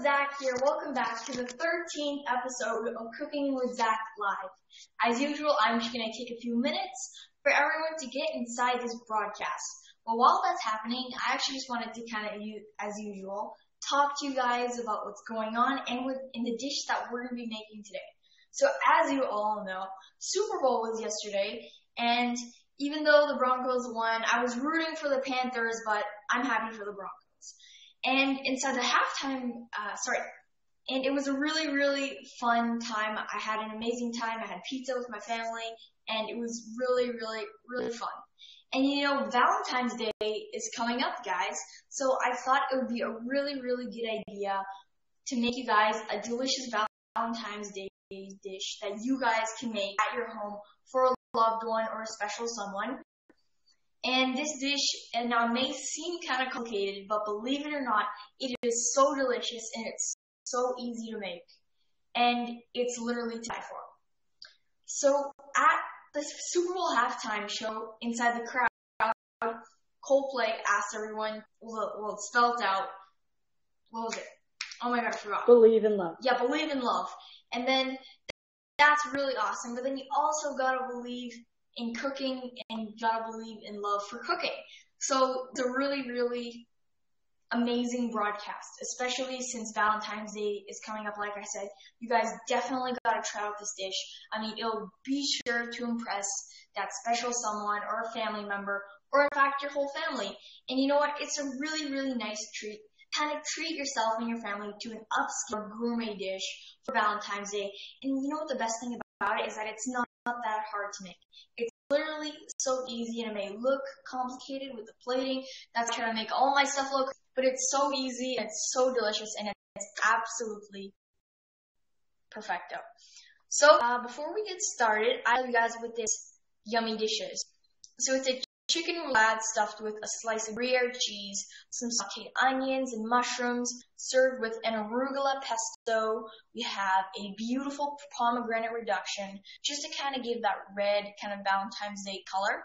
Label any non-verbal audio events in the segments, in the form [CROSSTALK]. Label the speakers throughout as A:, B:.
A: Zac here. Welcome back to the 13th episode of Cooking with Zac Live. As usual, I'm just to take a few minutes for everyone to get inside this broadcast. But while that's happening, I actually just wanted to kind of, as usual, talk to you guys about what's going on and with, in the dish that we're to be making today. So as you all know, Super Bowl was yesterday, and even though the Broncos won, I was rooting for the Panthers, but I'm happy for the Broncos. And inside the halftime, uh, sorry, and it was a really, really fun time. I had an amazing time. I had pizza with my family, and it was really, really, really fun. And you know, Valentine's Day is coming up, guys. So I thought it would be a really, really good idea to make you guys a delicious Valentine's Day dish that you guys can make at your home for a loved one or a special someone. And this dish, and now may seem kind of complicated, but believe it or not, it is so delicious and it's so easy to make. And it's literally to die for. So at the Super Bowl halftime show, inside the crowd, Coldplay asked everyone, well, it's spelled out, what was it? Oh my god, I forgot.
B: Believe in love.
A: Yeah, believe in love. And then that's really awesome. But then you also gotta believe in cooking and you gotta believe in love for cooking. So it's a really, really amazing broadcast, especially since Valentine's Day is coming up. Like I said, you guys definitely gotta try out this dish. I mean, it'll be sure to impress that special someone or a family member, or in fact your whole family. And you know what? It's a really, really nice treat. Kind of treat yourself and your family to an upscale gourmet dish for Valentine's Day. And you know what the best thing about it is that it's not, not that hard to make. It's literally so easy and it may look complicated with the plating. That's trying to make all my stuff look, but it's so easy and it's so delicious and it's absolutely perfecto. So uh, before we get started, I have you guys with this yummy dishes. So it's a chicken roulade stuffed with a slice of Gruyere cheese, some sauteed onions and mushrooms, served with an arugula pesto. We have a beautiful pomegranate reduction, just to kind of give that red kind of Valentine's Day color.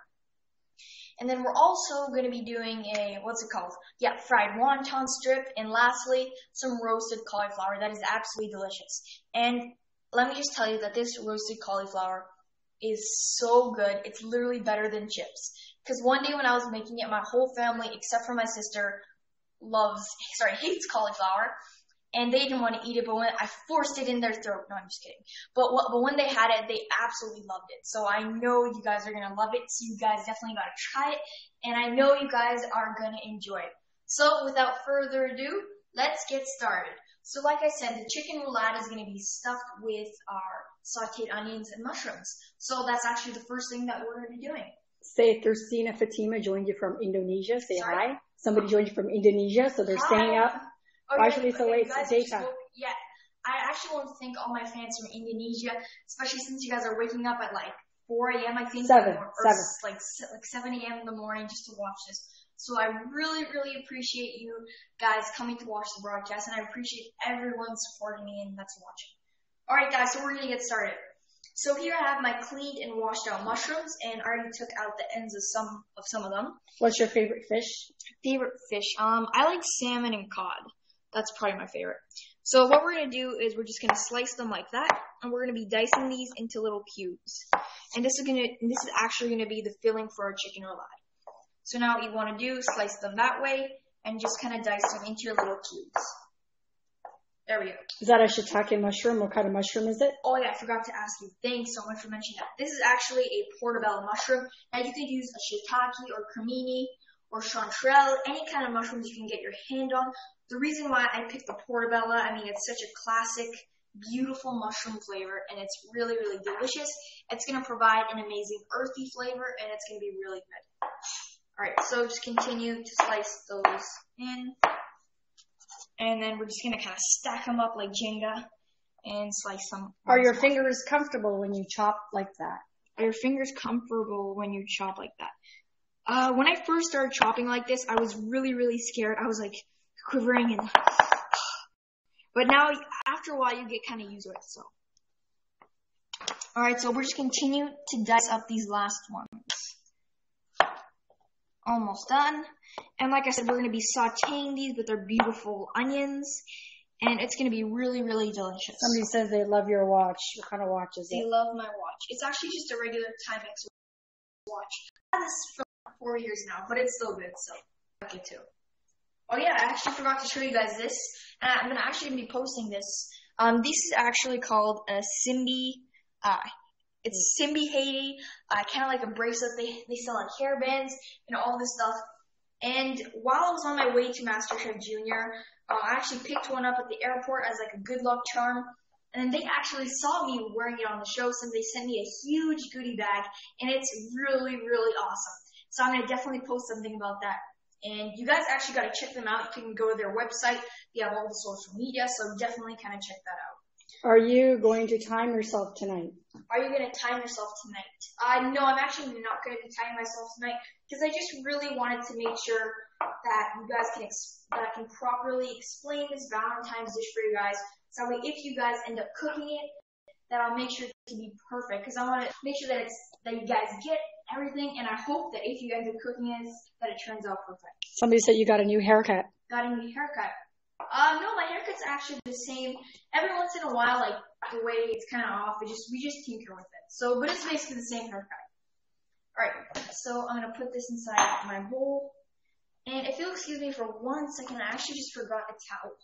A: And then we're also going to be doing a, what's it called? Yeah, fried wonton strip. And lastly, some roasted cauliflower. That is absolutely delicious. And let me just tell you that this roasted cauliflower is so good. It's literally better than chips. Because one day when I was making it, my whole family, except for my sister, loves, sorry, [LAUGHS] hates cauliflower. And they didn't want to eat it, but when I forced it in their throat, no, I'm just kidding. But but when they had it, they absolutely loved it. So I know you guys are gonna love it. So you guys definitely gotta try it, and I know you guys are gonna enjoy it. So without further ado, let's get started. So like I said, the chicken roulade is gonna be stuffed with our sauteed onions and mushrooms. So that's actually the first thing that we're gonna be doing.
B: Say Thurstina Fatima joined you from Indonesia. Say
A: Sorry?
B: hi. Somebody joined you from Indonesia, so they're staying up.
A: Oh, okay,
B: Why should so
A: okay,
B: late,
A: you guys
B: Data?
A: just woke- Yeah, I actually want to thank all my fans from Indonesia, especially since you guys are waking up at like 4 a.m. I think.
B: Seven,
A: or, or
B: seven.
A: Like like 7 a.m. in the morning just to watch this. So I really, really appreciate you guys coming to watch the broadcast, and I appreciate everyone supporting me and that's watching. All right, guys, so we're gonna get started. So here I have my cleaned and washed out mushrooms, and I already took out the ends of some of some of them.
B: What's your favorite fish?
A: Favorite fish? Um, I like salmon and cod. That's probably my favorite. So what we're gonna do is we're just gonna slice them like that, and we're gonna be dicing these into little cubes. And this is gonna, and this is actually gonna be the filling for our chicken roulade. So now what you wanna do is slice them that way, and just kind of dice them into your little cubes. There we go.
B: Is that a shiitake mushroom? What kind of mushroom is it?
A: Oh yeah, I forgot to ask you. Thanks so much for mentioning that. This is actually a portobello mushroom. Now you could use a shiitake or cremini or chanterelle, any kind of mushrooms you can get your hand on. The reason why I picked the portobello, I mean, it's such a classic, beautiful mushroom flavor, and it's really, really delicious. It's gonna provide an amazing earthy flavor, and it's gonna be really good. Alright, so just continue to slice those in. And then we're just gonna kind of stack them up like Jenga and slice them.
B: Are your fingers comfortable when you chop like that?
A: Are your fingers comfortable when you chop like that? Uh, when I first started chopping like this, I was really, really scared. I was like quivering and, [SIGHS] but now after a while you get kind of used to it, so. Alright, so we're just continue to dice up these last ones. Almost done. And like I said, we're going to be sauteing these with our beautiful onions. and it's gonna be really, really delicious.
B: Somebody says they love your watch. What kind of watch is
A: They
B: it?
A: love my watch. It's actually just a regular Timex watch. I've had this for like four years now, but it's still good, so I like it too. Oh yeah, I actually forgot to show you guys this, and I'm gonna actually be posting this. Um, this is actually called a Simbi. Uh, it's Simbi Haiti, uh, kind of like a bracelet. They they sell like hairbands and all this stuff. And while I was on my way to MasterChef Junior, uh, I actually picked one up at the airport as like a good luck charm. And then they actually saw me wearing it on the show, so they sent me a huge goodie bag, and it's really, really awesome. So I'm gonna definitely post something about that. And you guys actually gotta check them out. You can go to their website. They have all the social media, so definitely kind of check that out.
B: Are you going to time yourself tonight?
A: Are you gonna time yourself tonight? Uh, no, I'm actually not gonna be timing myself tonight because I just really wanted to make sure that you guys can ex- that I can properly explain this Valentine's dish for you guys. So that way, if you guys end up cooking it, that I'll make sure to be perfect because I want to make sure that it's that you guys get everything, and I hope that if you end up cooking it, that it turns out perfect.
B: Somebody said you got a new haircut.
A: Got a new haircut. Uh, no, my haircut's actually the same. Every once in a while, like the way it's kind of off, it just we just tinker with it. So, but it's basically the same haircut. All right, so I'm gonna put this inside my bowl, and if you'll excuse me for one second, I actually just forgot a towel.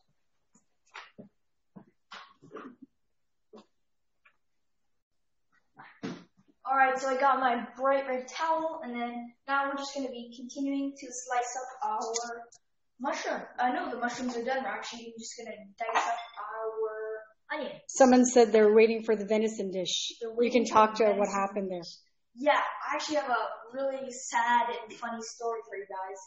A: All right, so I got my bright red towel, and then now we're just gonna be continuing to slice up our mushroom. Uh, know the mushrooms are done. We're actually just gonna dice up our onion.
B: Someone said they're waiting for the venison dish. You can talk to what happened there.
A: Yeah, I actually have a really sad and funny story for you guys.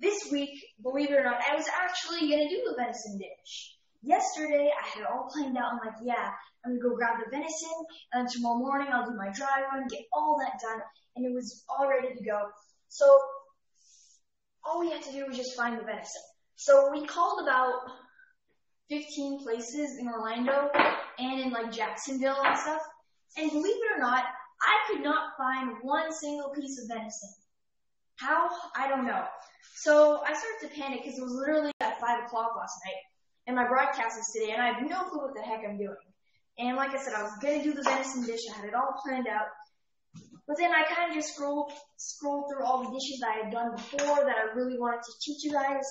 A: This week, believe it or not, I was actually gonna do the venison dish. Yesterday, I had it all planned out. I'm like, yeah, I'm gonna go grab the venison, and then tomorrow morning I'll do my dry run, get all that done, and it was all ready to go. So, all we had to do was just find the venison. So we called about 15 places in Orlando and in like Jacksonville and stuff. And believe it or not, I could not find one single piece of venison. How? I don't know. So I started to panic because it was literally at 5 o'clock last night. And my broadcast is today, and I have no clue what the heck I'm doing. And like I said, I was gonna do the venison dish. I had it all planned out. But then I kind of just scrolled, scrolled through all the dishes that I had done before that I really wanted to teach you guys.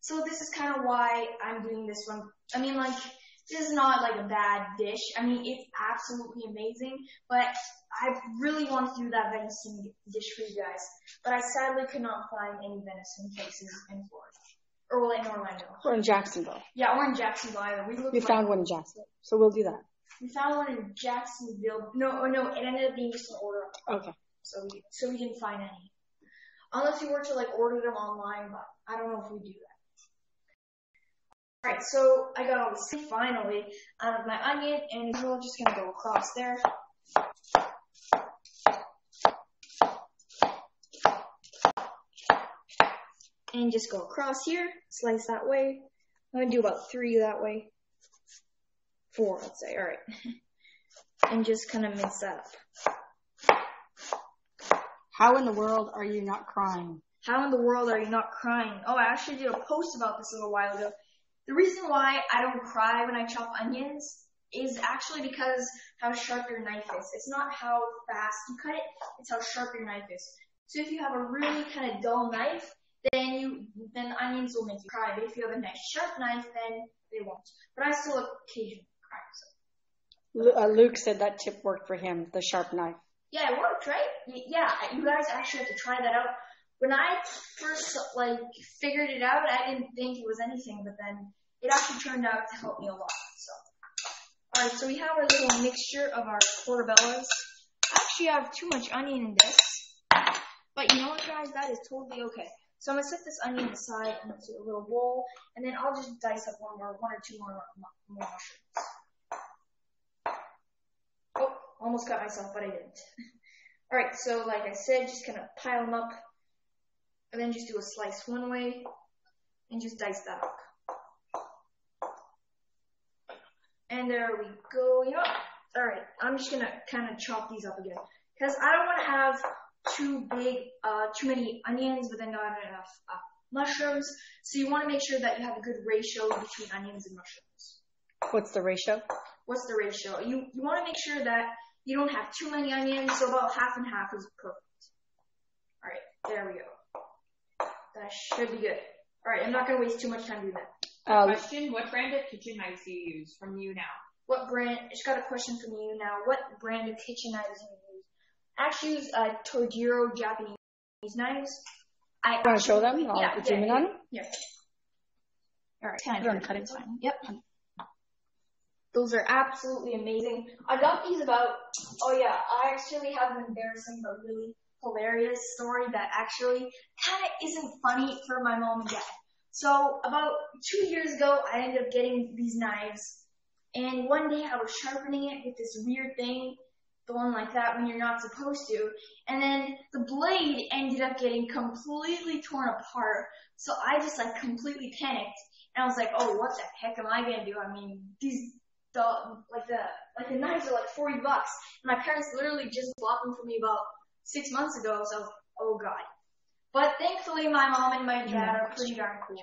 A: So this is kind of why I'm doing this one. I mean, like, this is not like a bad dish. I mean, it's absolutely amazing, but I really want to do that venison dish for you guys. But I sadly could not find any venison places in Florida. Or well, in Orlando.
B: We're in Jacksonville.
A: Yeah, or in Jacksonville either. We
B: We
A: like-
B: found one in Jacksonville, so we'll do that.
A: We found one in Jacksonville. No, or no, it ended up being just an order.
B: Okay.
A: So we so we didn't find any. Unless we were to like order them online, but I don't know if we do that. Alright, so I got all seed finally out of my onion and we're just gonna go across there. And just go across here, slice that way. I'm gonna do about three that way. Four, let's say, alright. [LAUGHS] And just kind of mince that up.
B: How in the world are you not crying?
A: How in the world are you not crying? Oh, I actually did a post about this a little while ago. The reason why I don't cry when I chop onions is actually because how sharp your knife is. It's not how fast you cut it, it's how sharp your knife is. So if you have a really kind of dull knife, then you then onions will make you cry. But if you have a nice sharp knife, then they won't. But I still occasionally cry. So.
B: Lu- uh, Luke said that tip worked for him, the sharp knife.
A: Yeah, it worked, right? Yeah, you guys actually have to try that out. When I first like figured it out, I didn't think it was anything, but then it actually turned out to help me a lot. So, all right, so we have our little mixture of our portobellos. I actually have too much onion in this, but you know what, guys? That is totally okay. So I'm gonna set this onion aside into a little bowl, and then I'll just dice up one more, one or two more, more mushrooms. Almost cut myself, but I didn't. [LAUGHS] Alright, so like I said, just kind of pile them up, and then just do a slice one way, and just dice that up. And there we go. You know? Alright, I'm just gonna kind of chop these up again. Because I don't want to have too big, uh, too many onions, but then not enough uh, mushrooms. So you want to make sure that you have a good ratio between onions and mushrooms.
B: What's the ratio?
A: What's the ratio? You you want to make sure that you don't have too many onions, so about half and half is perfect. All right, there we go. That should be good. All right, I'm not gonna waste too much time doing that.
B: Um,
C: Question: What brand of kitchen knives do you use from YouNow?
A: What brand? It's got a question from YouNow. What brand of kitchen knives do you use? I actually use uh, Tojiro Japanese knives. I
B: want to show them? I'll
A: yeah,
B: zoom
A: yeah,
B: in on them.
A: Yeah. All right, can I
B: Put it on
A: turn
B: cut
A: it?
B: it.
A: Fine. Yep. Those are absolutely amazing. I got these about, oh yeah, I actually have an embarrassing but really hilarious story that actually kind of isn't funny for my mom and dad. So about two years ago, I ended up getting these knives, and one day I was sharpening it with this weird thing, the one like that when you're not supposed to, and then the blade ended up getting completely torn apart. So I just like completely panicked, and I was like, oh, what the heck am I gonna do? I mean, these the like the like the knives are like forty bucks, and my parents literally just bought them for me about six months ago. So oh god. But thankfully, my mom and my dad are pretty darn cool.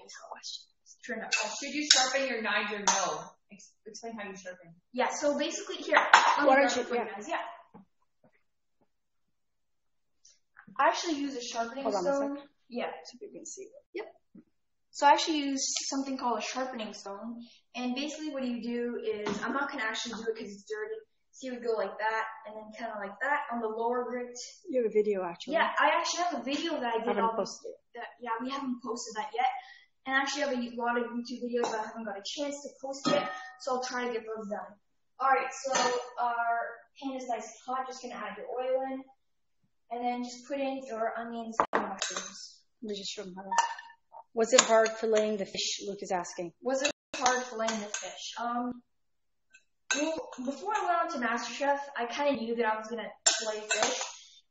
A: So turned out.
C: Oh, should you sharpen your knives or no? Ex- explain how you sharpen.
A: Yeah. So basically, here. let me
B: Why don't you- yeah.
A: guys. Yeah. I actually use a sharpening
B: Hold on a
A: stone. Yeah.
B: So you can see.
A: So I actually use something called a sharpening stone. And basically what you do is, I'm not going to actually do it because it's dirty. So you would go like that, and then kind of like that on the lower grit.
B: You have a video actually.
A: Yeah, I actually have a video that I
B: I
A: did
B: haven't posted
A: that. Yeah, we haven't posted that yet. And I actually have a lot of YouTube videos that I haven't got a chance to post yet. So I'll try to get those done. Alright, so our pan is nice and hot. Just going to add your oil in. And then just put in your onions and mushrooms.
B: Just how. Was it hard filleting the fish? Luke is asking.
A: Was it hard filleting the fish? Um, before I went on to MasterChef, I kind of knew that I was gonna fillet fish,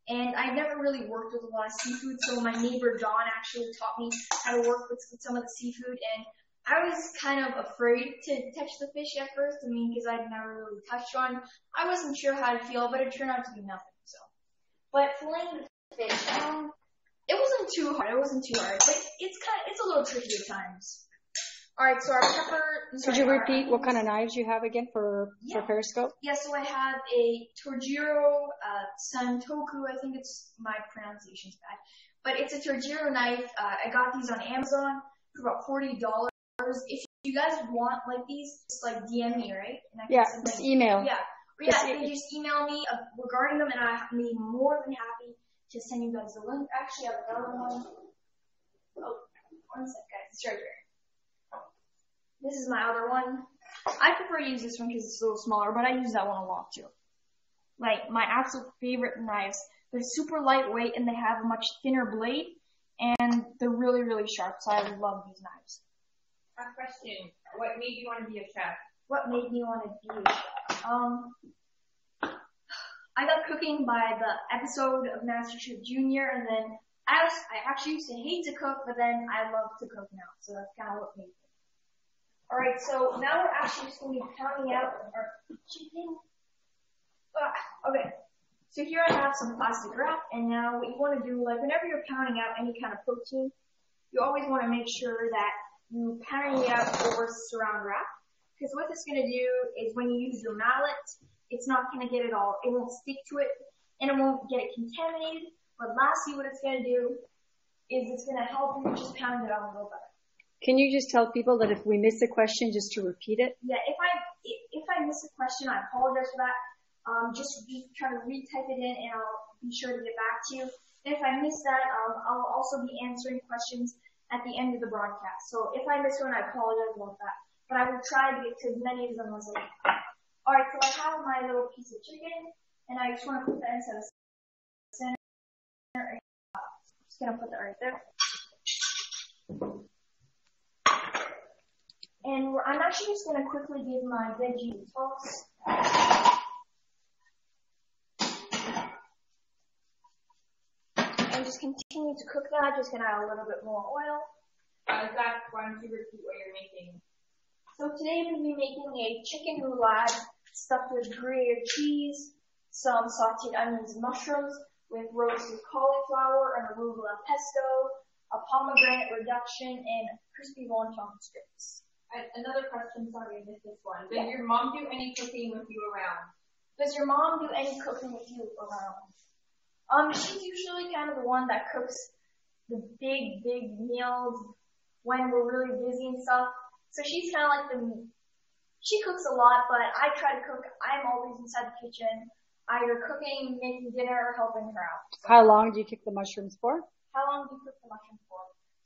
A: and I never really worked with a lot of seafood. So my neighbor John actually taught me how to work with some of the seafood, and I was kind of afraid to touch the fish at first. I mean, because I'd never really touched one. I wasn't sure how to feel, but it turned out to be nothing. So, but filleting the fish, um, it wasn't too hard. It wasn't too hard, but it's kind of it's a little tricky at times. All right, so our pepper.
B: Could you repeat what kind of knives you have again for
A: Yeah.
B: for Periscope?
A: Yeah, so I have a Tojiro uh, Santoku. I think it's my pronunciation's bad, but it's a Tojiro knife. Uh, I got these on Amazon for about forty dollars. If you guys want like these, just like DM me, right? And I can
B: Yeah, just
A: them-
B: email.
A: Yeah, or yeah.
B: Just
A: just email me uh, regarding them, and I'll be more than happy to send you guys the link. Actually, I have another one. Oh, one sec, guys. It's right here. This is my other one. I prefer to use this one because it's a little smaller, but I use that one a lot too. Like my absolute favorite knives. They're super lightweight and they have a much thinner blade, and they're really, really sharp. So I love these knives.
C: A question: What made you want to be a chef?
A: What made me want to be a chef? Um, I got cooking by the episode of MasterChef Junior, and then I was I actually used to hate to cook, but then I love to cook now. So that's kind of what made me. All right, so now we're actually just going to be pounding out our chicken. Ah, okay. So here I have some plastic wrap, and now what you want to do, like whenever you're pounding out any kind of protein, you always want to make sure that you pounding it out over saran wrap. Because what is going to do is when you use your mallet, it's not going to get it all, it won't stick to it, and it won't get it contaminated. But lastly, what it's going to do is it's going to help you just pound it out a little better.
B: Can you just tell people that if we miss a question, just to repeat it?
A: Yeah, if I if I miss a question, I apologize for that. Um, just just try to retype it in, and I'll be sure to get back to you. And if I miss that, um, I'll also be answering questions at the end of the broadcast. So if I miss one, I apologize about that. But I will try to get to as many of them as I can. All right, so I have my little piece of chicken, and I just want to put that inside the center. I'm Just gonna put that right there. And we're- I'm actually just gonna quickly give my veggie toss. And just continue to cook that, just gonna add a little bit more oil.
C: Uh, Zac, why don't you repeat what you're making?
A: So today I'm gonna be making a chicken roulade stuffed with Gruyere cheese, some sauteed onions and mushrooms with roasted cauliflower and arugula pesto, a pomegranate reduction, and crispy wonton strips.
C: And another question, sorry, I missed this one. Does
A: Yeah.
C: your mom do any cooking with you around?
A: Does your mom do any cooking with you around? Um, she's usually kind of the one that cooks the big, big meals when we're really busy and stuff. So she's kind of like the, she cooks a lot, but I try to cook. I'm always inside the kitchen, either cooking, making dinner, or helping her out.
B: How long do you cook the mushrooms for?
A: How long do you cook the mushrooms for?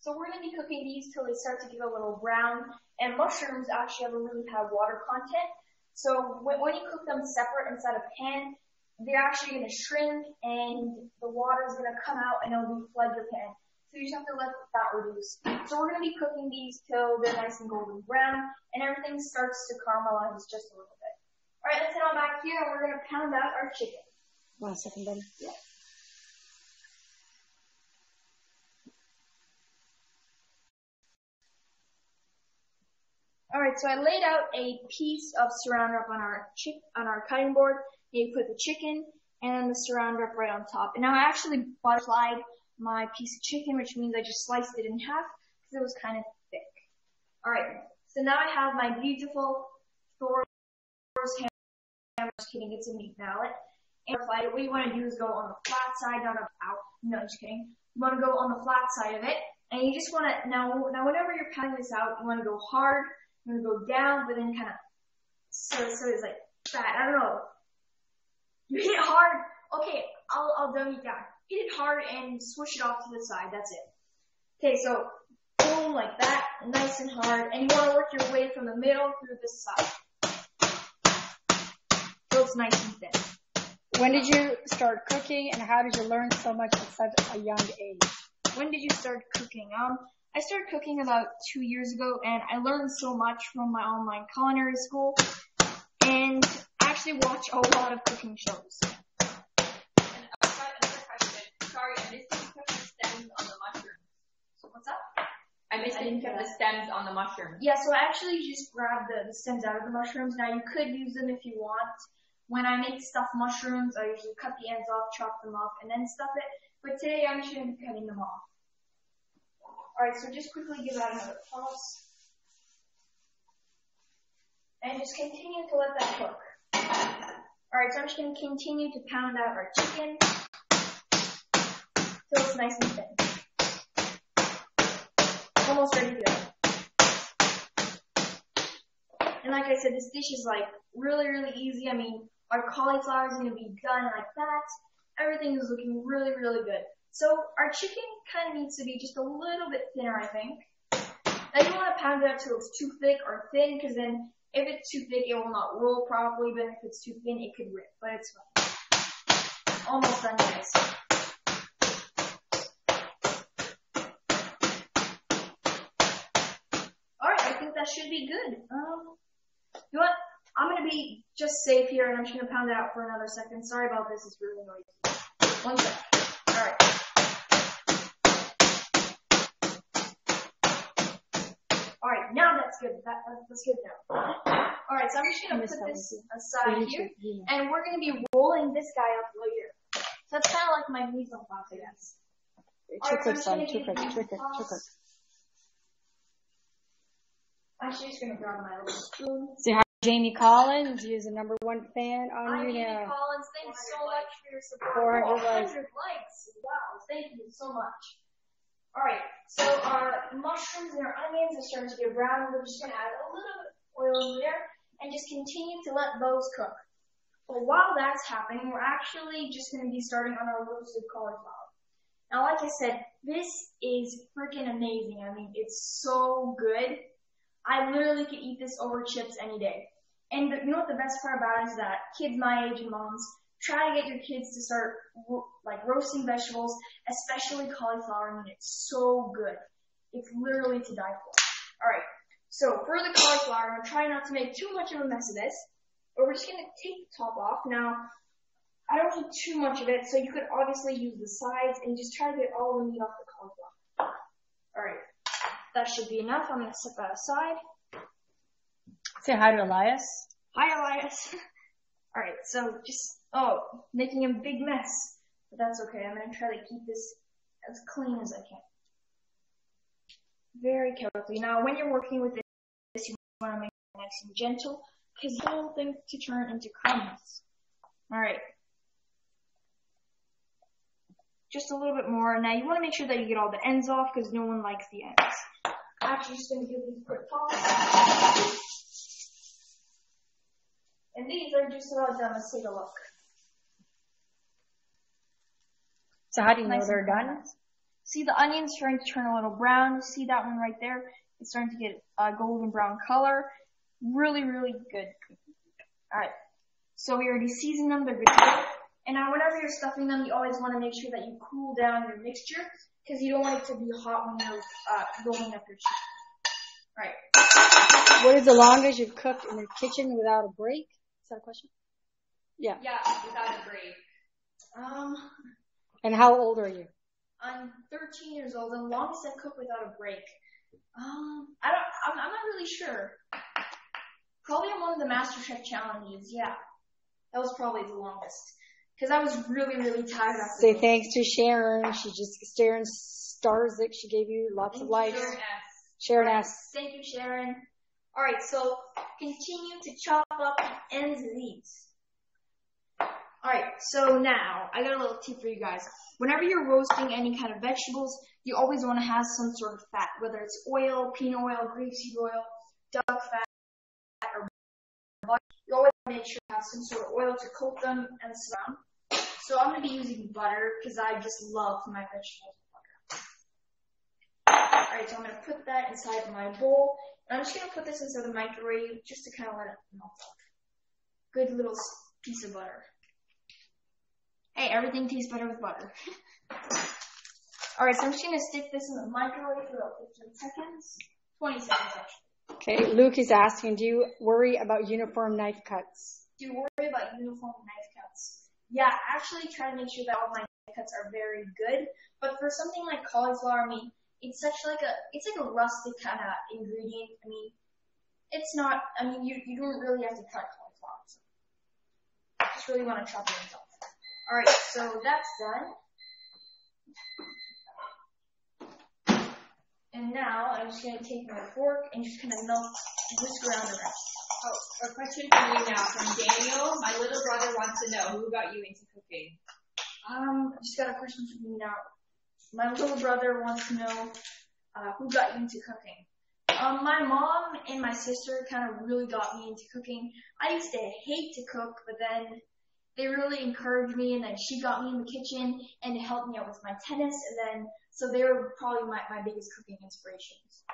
A: So we're going to be cooking these till they start to get a little brown. And mushrooms actually have a really high water content. So when, when you cook them separate inside a pan, they're actually going to shrink and the water is going to come out and it'll be flood your pan. So you just have to let that reduce. So we're going to be cooking these till they're nice and golden brown and everything starts to caramelize just a little bit. Alright, let's head on back here and we're going to pound out our chicken.
B: One second, then.
A: Alright, so I laid out a piece of saran wrap on our chick on our cutting board. And you put the chicken and the saran wrap right on top. And now I actually butterflied my piece of chicken, which means I just sliced it in half because it was kind of thick. Alright, so now I have my beautiful Thor's hammer. I'm Just kidding, it's a meat mallet. And. What you want to do is go on the flat side, not up out. No, just kidding. You want to go on the flat side of it. And you just want to, now, now whenever you're pounding this out, you want to go hard I'm gonna go down, but then kind of, so, so it's like that. I don't know. You hit hard. Okay, I'll, I'll dumb it down. Hit it hard and switch it off to the side. That's it. Okay, so boom, like that, nice and hard. And you want to work your way from the middle through the side. It's nice and thin.
B: When did you start cooking and how did you learn so much at such a young age?
A: When did you start cooking? Um, I started cooking about two years ago and I learned so much from my online culinary school and I actually watch a lot of cooking shows.
C: And uh, I've got another question. Sorry, I missed you put the stems on the mushrooms.
A: What's up?
C: I missed
A: I
C: you
A: didn't
C: put the stems on the mushrooms.
A: Yeah, so I actually just grabbed the, the stems out of the mushrooms. Now you could use them if you want. When I make stuffed mushrooms, I usually cut the ends off, chop them up, and then stuff it. But today I'm just going to be cutting them off. Alright, so just quickly give that another toss. And just continue to let that cook. Alright, so I'm just going to continue to pound out our chicken till it's nice and thin. Almost ready to go. And like I said, this dish is like really, really easy. I mean, our cauliflower is going to be done like that. Everything is looking really, really good. So our chicken kind of needs to be just a little bit thinner, I think. I don't want to pound it up till it's too thick or thin, because then if it's too thick, it will not roll properly. But if it's too thin, it could rip. But it's fine. Almost done, guys. Alright, I think that should be good. Um, you know what? I'm gonna be just safe here and I'm just gonna pound it out for another second. Sorry about this, it's really noisy. One sec. Good. That, that- that's good now. Alright, so I'm just gonna put this aside here and we're gonna be rolling this guy up later. So that's kinda like my mise en place, I guess.
B: Too quick, son. Too quick. Too quick. Too quick.
A: I'm just gonna grab my little spoon.
B: See how Jamie Collins, you're the number one fan on
A: I'm
B: you
A: Amy
B: now.
A: Collins. Thanks so much for your support.
B: 400
A: Oh,
B: likes.
A: 100 likes. Wow. Thank you so much. Alright. So our mushrooms and our onions are starting to get brown. We're just going to add a little bit of oil in there and just continue to let those cook. But while that's happening, we're actually just going to be starting on our roasted cauliflower. Now, like I said, this is freaking amazing. I mean, it's so good. I literally could eat this over chips any day. And the, you know what the best part about it is that kids my age and moms try to get your kids to start ro- like roasting vegetables, especially cauliflower. I mean, it's so good. It's literally to die for. All right. So for the cauliflower, I'm gonna try not to make too much of a mess of this, but we're just gonna take the top off. Now, I don't need too much of it, so you could obviously use the sides and just try to get all the meat off the cauliflower. All right. That should be enough. I'm gonna set that aside.
B: Say hi to Elias.
A: Hi, Elias. [LAUGHS] Alright, so just, oh, making a big mess. But that's okay. I'm gonna try to keep this as clean as I can. very carefully. Now, when you're working with this, you want to make it nice and gentle because you don't things to turn into crumbs. All right. Just a little bit more. Now, you want to make sure that you get all the ends off because no one likes the ends. Actually just going to give these a quick toss. And these are just about done. Let's take a look.
B: So how do you know
A: Nice
B: they're done?
A: nice. See the onions starting to turn a little brown. See that one right there? It's starting to get a golden brown color. Really, really good. Alright. So we already seasoned them. They're good to go. And now whenever you're stuffing them, you always want to make sure that you cool down your mixture because you don't want it to be hot when you're uh, rolling up your cheese. Right.
B: What is the longest you've cooked in the kitchen without a break? Is that a question? Yeah.
C: Yeah, without a break.
A: Um,
B: And how old are you?
A: I'm 13 years old and longest I've cooked without a break. Um, I don't, I'm, I'm not really sure. Probably on one of the MasterChef challenges, yeah. That was probably the longest. Cause I was really, really tired after
B: Say thanks to Sharon. She just Sharon Starzik. She gave you lots of likes.
C: Sharon S.
B: Sharon asks,
A: Thank you, Sharon. Alright, so continue to chop up the ends of these. Alright, so now I got a little tip for you guys. Whenever you're roasting any kind of vegetables, you always want to have some sort of fat, whether it's oil, peanut oil, grapeseed oil, duck fat, or butter. You always make sure you have some sort of oil to coat them and surround. So I'm going to be using butter because I just love my vegetables with butter. Alright, so I'm going to put that inside my bowl. And I'm just going to put this inside the microwave just to kind of let it melt up. Good little piece of butter. Hey, everything tastes better with butter. [LAUGHS] Alright, so I'm just going to stick this in the microwave for about 15 seconds. 20 seconds actually.
B: okay, Luke is asking, do you worry about uniform knife cuts?
A: Do you worry about uniform knife cuts? Yeah, I actually try to make sure that all my knife cuts are very good. But for something like cauliflower, I mean, it's such like a, it's like a rustic kind of ingredient. I mean, it's not, I mean, you, you don't really have to cut cauliflower. So I just really want to chop it up. Alright, so that's done. And now I'm just gonna take my fork and just kind of melt, whisk around the rest.
C: Oh, a question for YouNow from Daniel. My little brother wants to know who got you into cooking.
A: Um, I just got a question for YouNow. My little brother wants to know uh, who got you into cooking. Um, my mom and my sister kind of really got me into cooking. I used to hate to cook, but then they really encouraged me, and then she got me in the kitchen and helped me out with my tennis, and then so they were probably my, my biggest cooking inspirations.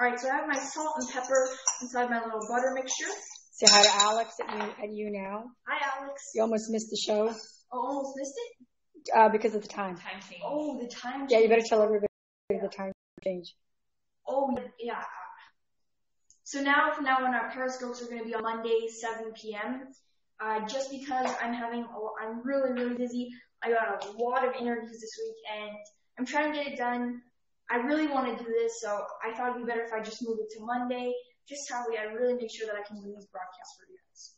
A: All right, so I have my salt and pepper inside my little butter mixture.
B: Say hi to Alex at you, at YouNow.
A: Hi, Alex.
B: You almost missed the show
A: Oh, almost missed it.
B: uh, because of the time.
C: Time change.
A: Oh, the time. Change.
B: Yeah, you better tell everybody the time change.
A: Oh yeah. So now from now on, our periscopes are going to be on Monday, 7 p.m. Uh, just because I'm having, a, I'm really really busy. I got a lot of interviews this week, and I'm trying to get it done. I really want to do this, so I thought it'd be better if I just move it to Monday. Just how we, I really make sure that I can do these broadcasts for you guys.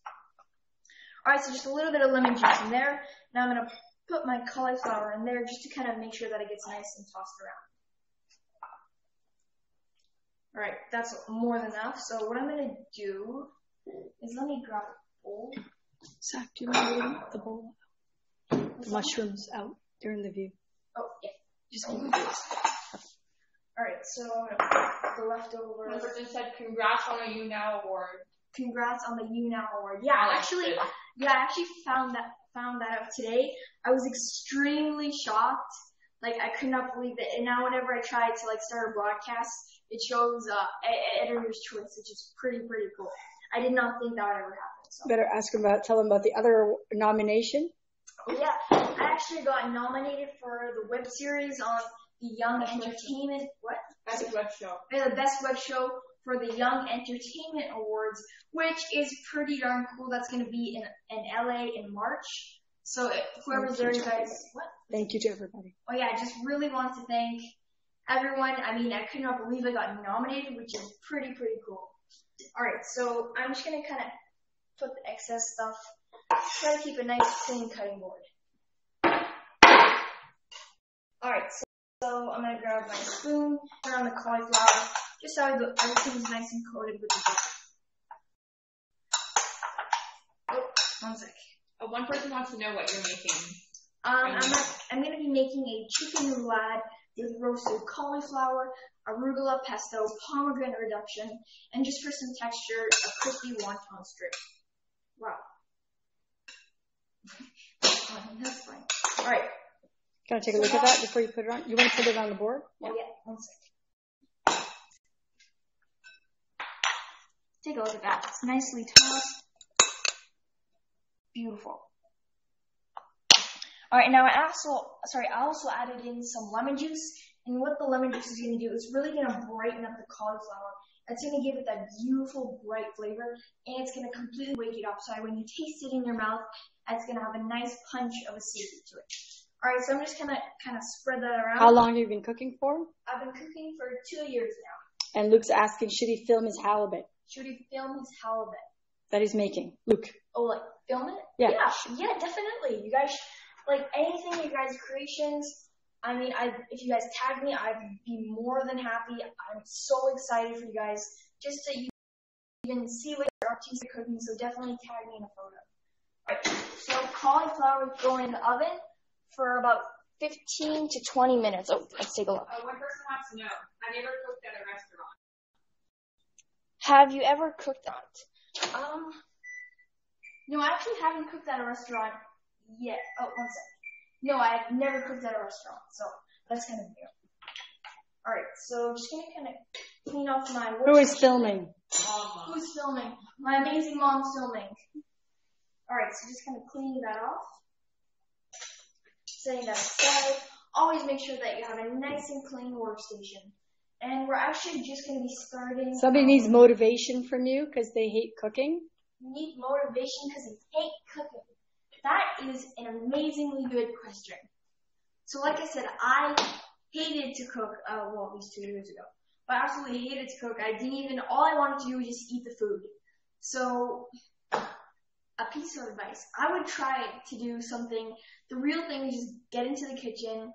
A: All right, so just a little bit of lemon juice in there. Now I'm gonna put my cauliflower in there just to kind of make sure that it gets nice and tossed around. Alright, that's more than enough. So what I'm gonna do is let me grab a bowl.
B: Zac, do you want to leave the bowl? The mushrooms out during the view.
A: Oh, yeah.
B: Just hold this.
A: Alright, so I'm gonna put the leftover.
C: One person said, "Congrats on a YouNow award."
A: Congrats on the YouNow award. Yeah,
C: Alex
A: actually, yeah, I actually found that found that out today. I was extremely shocked. Like I could not believe it. And now whenever I try to like start a broadcast, it shows uh, editor's choice, which is pretty pretty cool. I did not think that would ever happen. So.
B: Better ask him about, tell him about the other nomination.
A: Oh, yeah, I actually got nominated for the web series on the Young Entertainment. What?
C: That's a web show.
A: Yeah, the best web show for the Young Entertainment Awards, which is pretty darn cool. That's going to be in in LA in March. So whoever's there, you guys. What?
B: Thank you to everybody.
A: Oh yeah, I just really want to thank everyone. I mean, I could not believe I got nominated, which is pretty pretty cool. All right, so I'm just gonna kind of put the excess stuff. Try to keep a nice clean cutting board. All right, so, so I'm gonna grab my spoon, put on the cauliflower, just so the, everything's nice and coated with the butter. Oh, one sec.
C: Uh, one person wants to know what you're making.
A: Um, I'm, not, I'm gonna be making a chicken roulade with roasted cauliflower, arugula pesto, pomegranate reduction, and just for some texture, a crispy wonton strip. Wow. That's fine. All right.
B: Can I take a look at that before you put it on? You want to put it on the board?
A: Oh, yeah, one sec. Take a look at that. It's nicely tossed. Beautiful. Alright, now I also, sorry, I also added in some lemon juice. And what the lemon juice is going to do is really going to brighten up the cauliflower. It's going to give it that beautiful, bright flavor. And it's going to completely wake it up. So when you taste it in your mouth, it's going to have a nice punch of acidity to it. Alright, so I'm just going to kind of spread that around.
B: How long have you been cooking for?
A: I've been cooking for two years now.
B: And Luke's asking, should he film his halibut
A: Should we film his halibut?
B: that he's making? Luke.
A: Oh, like film it?
B: Yeah.
A: Yeah, yeah, definitely. You guys, like anything, you guys' creations. I mean, I if you guys tag me, I'd be more than happy. I'm so excited for you guys just to even see what you're up to cooking. So definitely tag me in a photo. Alright, so cauliflower go in the oven for about 15 to 20 minutes. Oh, let's take a look.
C: Uh, one person wants to know, have you ever cooked at a restaurant?
A: Have you ever cooked that? Um, no, I actually haven't cooked at a restaurant yet. Oh, one sec. No, I've never cooked at a restaurant, so that's kind of new. Alright, so just gonna kind of clean off my
B: Who is filming?
C: Mama.
A: Who's filming? My amazing mom's filming. Alright, so just kind of cleaning that off. Setting that aside. Always make sure that you have a nice and clean workstation. And we're actually just gonna be starting.
B: Somebody needs motivation from you because they hate cooking.
A: need motivation because you hate cooking? That is an amazingly good question. So like I said, I hated to cook, uh, well, at least two years ago. But I absolutely hated to cook. I didn't even, all I wanted to do was just eat the food. So, a piece of advice. I would try to do something, the real thing is just get into the kitchen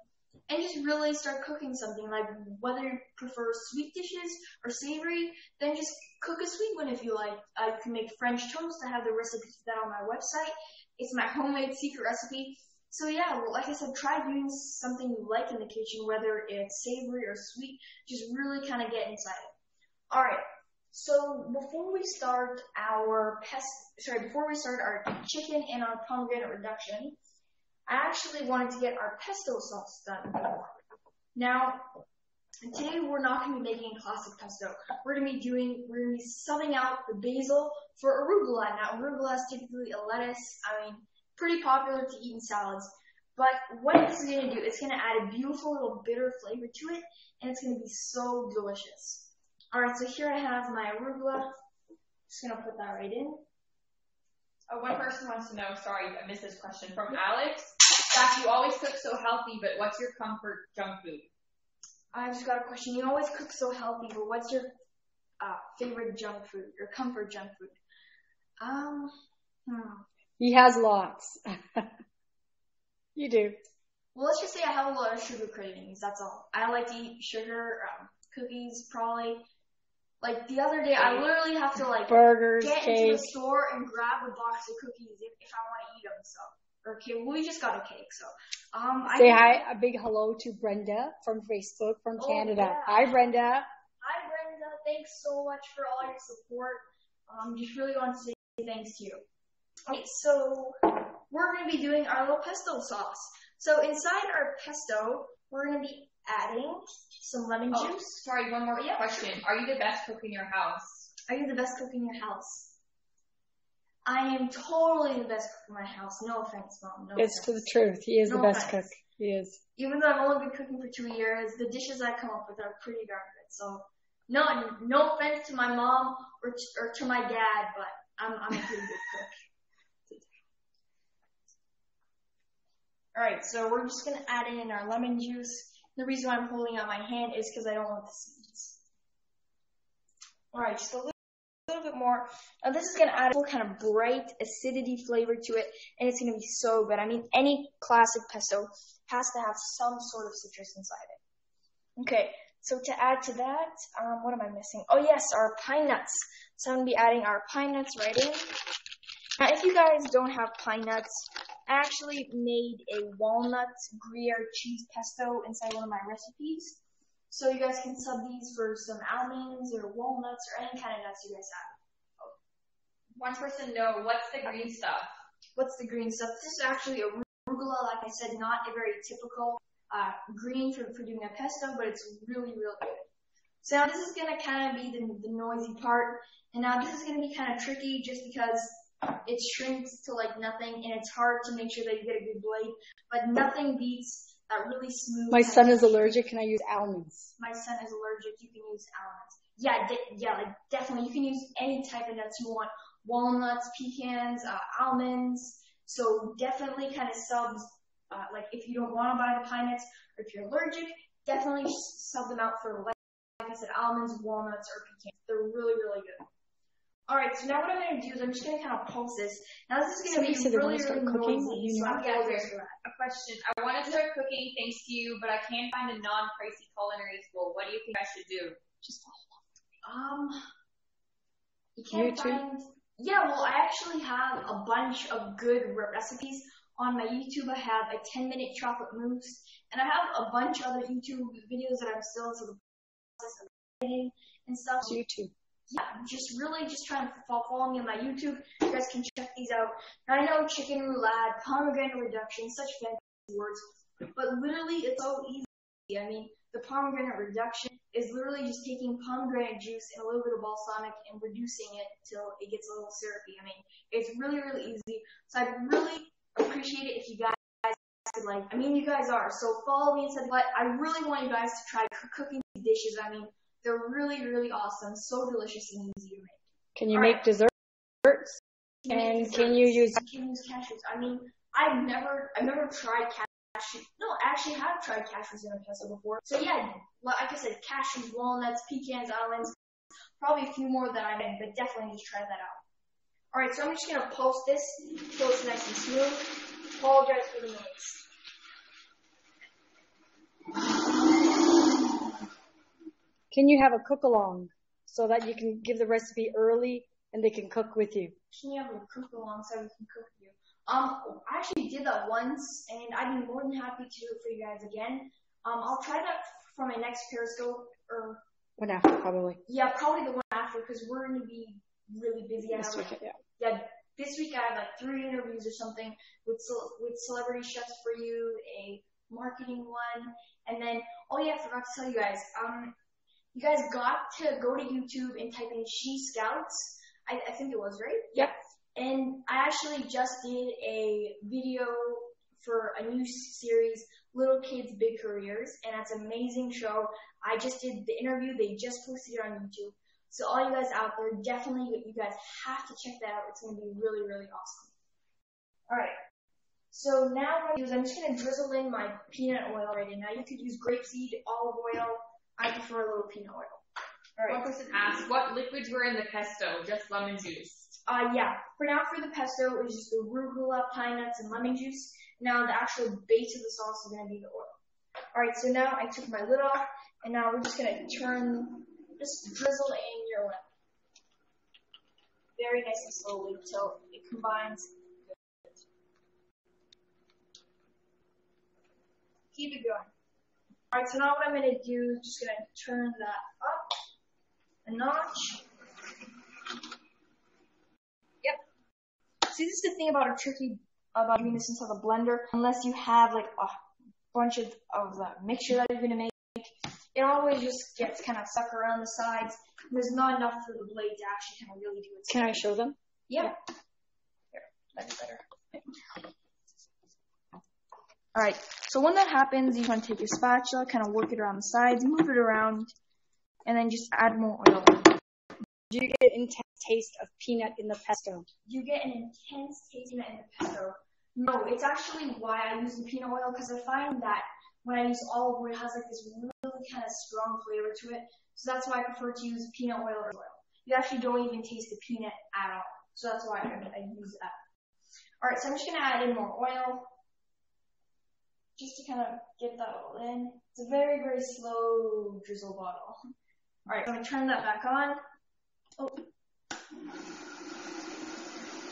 A: and just really start cooking something. Like, whether you prefer sweet dishes or savory, then just cook a sweet one if you like. Uh, you can make French toast. I have the recipe for that on my website. It's my homemade secret recipe. So yeah, well, like I said, try doing something you like in the kitchen, whether it's savory or sweet. Just really kind of get inside it. All right. So before we start our pest, sorry, before we start our chicken and our pomegranate reduction, I actually wanted to get our pesto sauce done. Now, today we're not going to be making a classic pesto. We're going to be doing, we're going to be subbing out the basil for arugula. Now, arugula is typically a lettuce. I mean, pretty popular to eat in salads. But what this is going to do, it's going to add a beautiful little bitter flavor to it, and it's going to be so delicious. Alright, so here I have my arugula. Just going to put that right in.
C: Uh, one person wants to know, sorry, I missed this question from Alex. That you always cook so healthy, but what's your comfort junk food?
A: I just got a question. You always cook so healthy, but what's your uh, favorite junk food, your comfort junk food? Um, hmm.
B: He has lots. [LAUGHS] you do.
A: Well, let's just say I have a lot of sugar cravings. That's all. I like to eat sugar, um, cookies, probably. Like the other day, I literally have to like
B: Burgers,
A: get into the store and grab a box of cookies if, if I want to eat them. So, okay, well, we just got a cake. So, um, I
B: Say
A: think-
B: hi, a big hello to Brenda from Facebook from
A: Oh,
B: Canada.
A: yeah.
B: Hi, Brenda.
A: Hi, Brenda. Thanks so much for all your support. Um, just really want to say thanks to you. Okay, so we're going to be doing our little pesto sauce. So inside our pesto, we're going to be adding some lemon
C: Oh,
A: juice.
C: sorry, one more
A: Yeah.
C: question. Are you the best cook in your house?
A: Are you the best cook in your house? I am totally the best cook in my house. No offense, mom. No
B: It's
A: offense.
B: the truth. He is the best
A: offense.
B: cook. He is.
A: Even though I've only been cooking for two years, the dishes I come up with are pretty darn good. So, no, no offense to my mom or to, or to my dad, but I'm, I'm a pretty good cook. Alright, so we're just gonna add in our lemon juice. The reason why I'm holding out my hand is because I don't want the seeds. Alright, just a little, little bit more. Now this is gonna add a little kind of bright acidity flavor to it, and it's gonna be so good. I mean, any classic pesto has to have some sort of citrus inside it. Okay, so to add to that, um, what am I missing? Oh yes, our pine nuts. So I'm gonna be adding our pine nuts right in. Now, if you guys don't have pine nuts, I actually made a walnut Gruyere cheese pesto inside one of my recipes. So you guys can sub these for some almonds or walnuts or any kind of nuts you guys have.
C: One person know what's the green stuff?
A: What's the green stuff? This is actually a arugula, like I said, not a very typical uh, green for, for doing a pesto, but it's really, really good. So now this is going to kind of be the, the noisy part. And now this is going to be kind of tricky just because it shrinks to like nothing and it's hard to make sure that you get a good blade. But nothing beats that really smooth.
B: My son is allergic. Can I use almonds?
A: My son is allergic. You can use almonds. Yeah, de- yeah, like definitely. You can use any type of nuts you want. Walnuts, pecans, uh, almonds. So definitely kind of subs uh, like if you don't want to buy the pine nuts or if you're allergic, definitely sub them out for like I said, almonds, walnuts, or pecans. They're really, really good. All right, so now what I'm going to do is I'm just going to kind of pulse this. Now this is going to be
B: So they
A: really,
B: wanna start
A: really
B: cooking?
A: noisy. So I'm
C: know?
A: going to
C: A question. I want to start cooking thanks to you, but I can't find a non-pricey culinary school. What do you think I should do?
A: Just Um, you can't
B: YouTube?
A: find. Yeah, well, I actually have a bunch of good recipes on my YouTube. I have a 10 minute chocolate mousse, and I have a bunch of other YouTube videos that I'm still into the process of editing and stuff.
B: YouTube.
A: yeah, just really just trying to follow, me on my YouTube. You guys can check these out. Now, I know chicken roulade, pomegranate reduction, such fancy words, but literally it's so easy. I mean, the pomegranate reduction is literally just taking pomegranate juice and a little bit of balsamic and reducing it till it gets a little syrupy. I mean, it's really, really easy. So I'd really appreciate it if you guys like, I mean, you guys are. So follow me and said, but I really want you guys to try coo- cooking these dishes. I mean, they're really, really awesome. So delicious and easy to make.
B: Can you
A: All
B: make desserts?
A: You make
B: And can you use-
A: desserts. You can use cashews. I mean, I've never, I've never tried cashews. No, I actually have tried cashews in a pesto before. So yeah, like I said, cashews, walnuts, pecans, almonds, probably a few more that I made, but definitely just try that out. All right, so I'm just gonna post this so it's nice and smooth. Apologize for the noise.
B: Can you have a cook along so that you can give the recipe early and they can cook with you?
A: Can you have a cook alongside we can cook with you? Um, I actually did that once, and I'd be more than happy to do it for you guys again. Um, I'll try that for my next Periscope, or
B: One after, probably.
A: yeah, probably the one after, because we're gonna be really busy.
B: This weekend, yeah.
A: yeah, this week I have like three interviews or something with with celebrity chefs for you, a marketing one, and then oh yeah, I forgot to tell you guys. Um, you guys got to go to YouTube and type in She Scouts. I, I think it was right.
B: Yep.
A: And I actually just did a video for a new series, Little Kids Big Careers, and that's an amazing show. I just did the interview. They just posted it on YouTube. So all you guys out there, definitely you guys have to check that out. It's going to be really, really awesome. All right. So now what I'm going to do is I'm just going to drizzle in my peanut oil right in. Now you could use grapeseed, olive oil. I prefer a little peanut oil. All right.
C: One person asked, what liquids were in the pesto? Just lemon juice.
A: Uh, yeah. For now, for the pesto, it's just the arugula, pine nuts, and lemon juice. Now, the actual base of the sauce is going to be the oil. Alright, so now I took my lid off, and now we're just going to turn, just drizzle in your oil. Very nice and slowly until it combines. good. Keep it going. Alright, so now what I'm going to do is just going to turn that up a notch. Yep. See, this is the thing about a tricky about doing this inside the blender. Unless you have like a bunch of of the mixture that you're gonna make, it always just gets kind of stuck around the sides. There's not enough for the blade to actually kind of really do its.
B: Can I show them?
A: Yeah. Here, that's better. All right. So when that happens, you want to take your spatula, kind of work it around the sides, move it around, and then just add more oil.
B: Do you get an intense taste of peanut in the pesto?
A: you get an intense taste in it in the pesto. No, it's actually why I use the peanut oil because I find that when I use olive oil, it has like this really kind of strong flavor to it. So that's why I prefer to use peanut oil or oil. You actually don't even taste the peanut at all. So that's why I, I use that. Alright, so I'm just going to add in more oil. Just to kind of get that all in. It's a very, very slow drizzle bottle. Alright, I'm gonna turn that back on. Oh.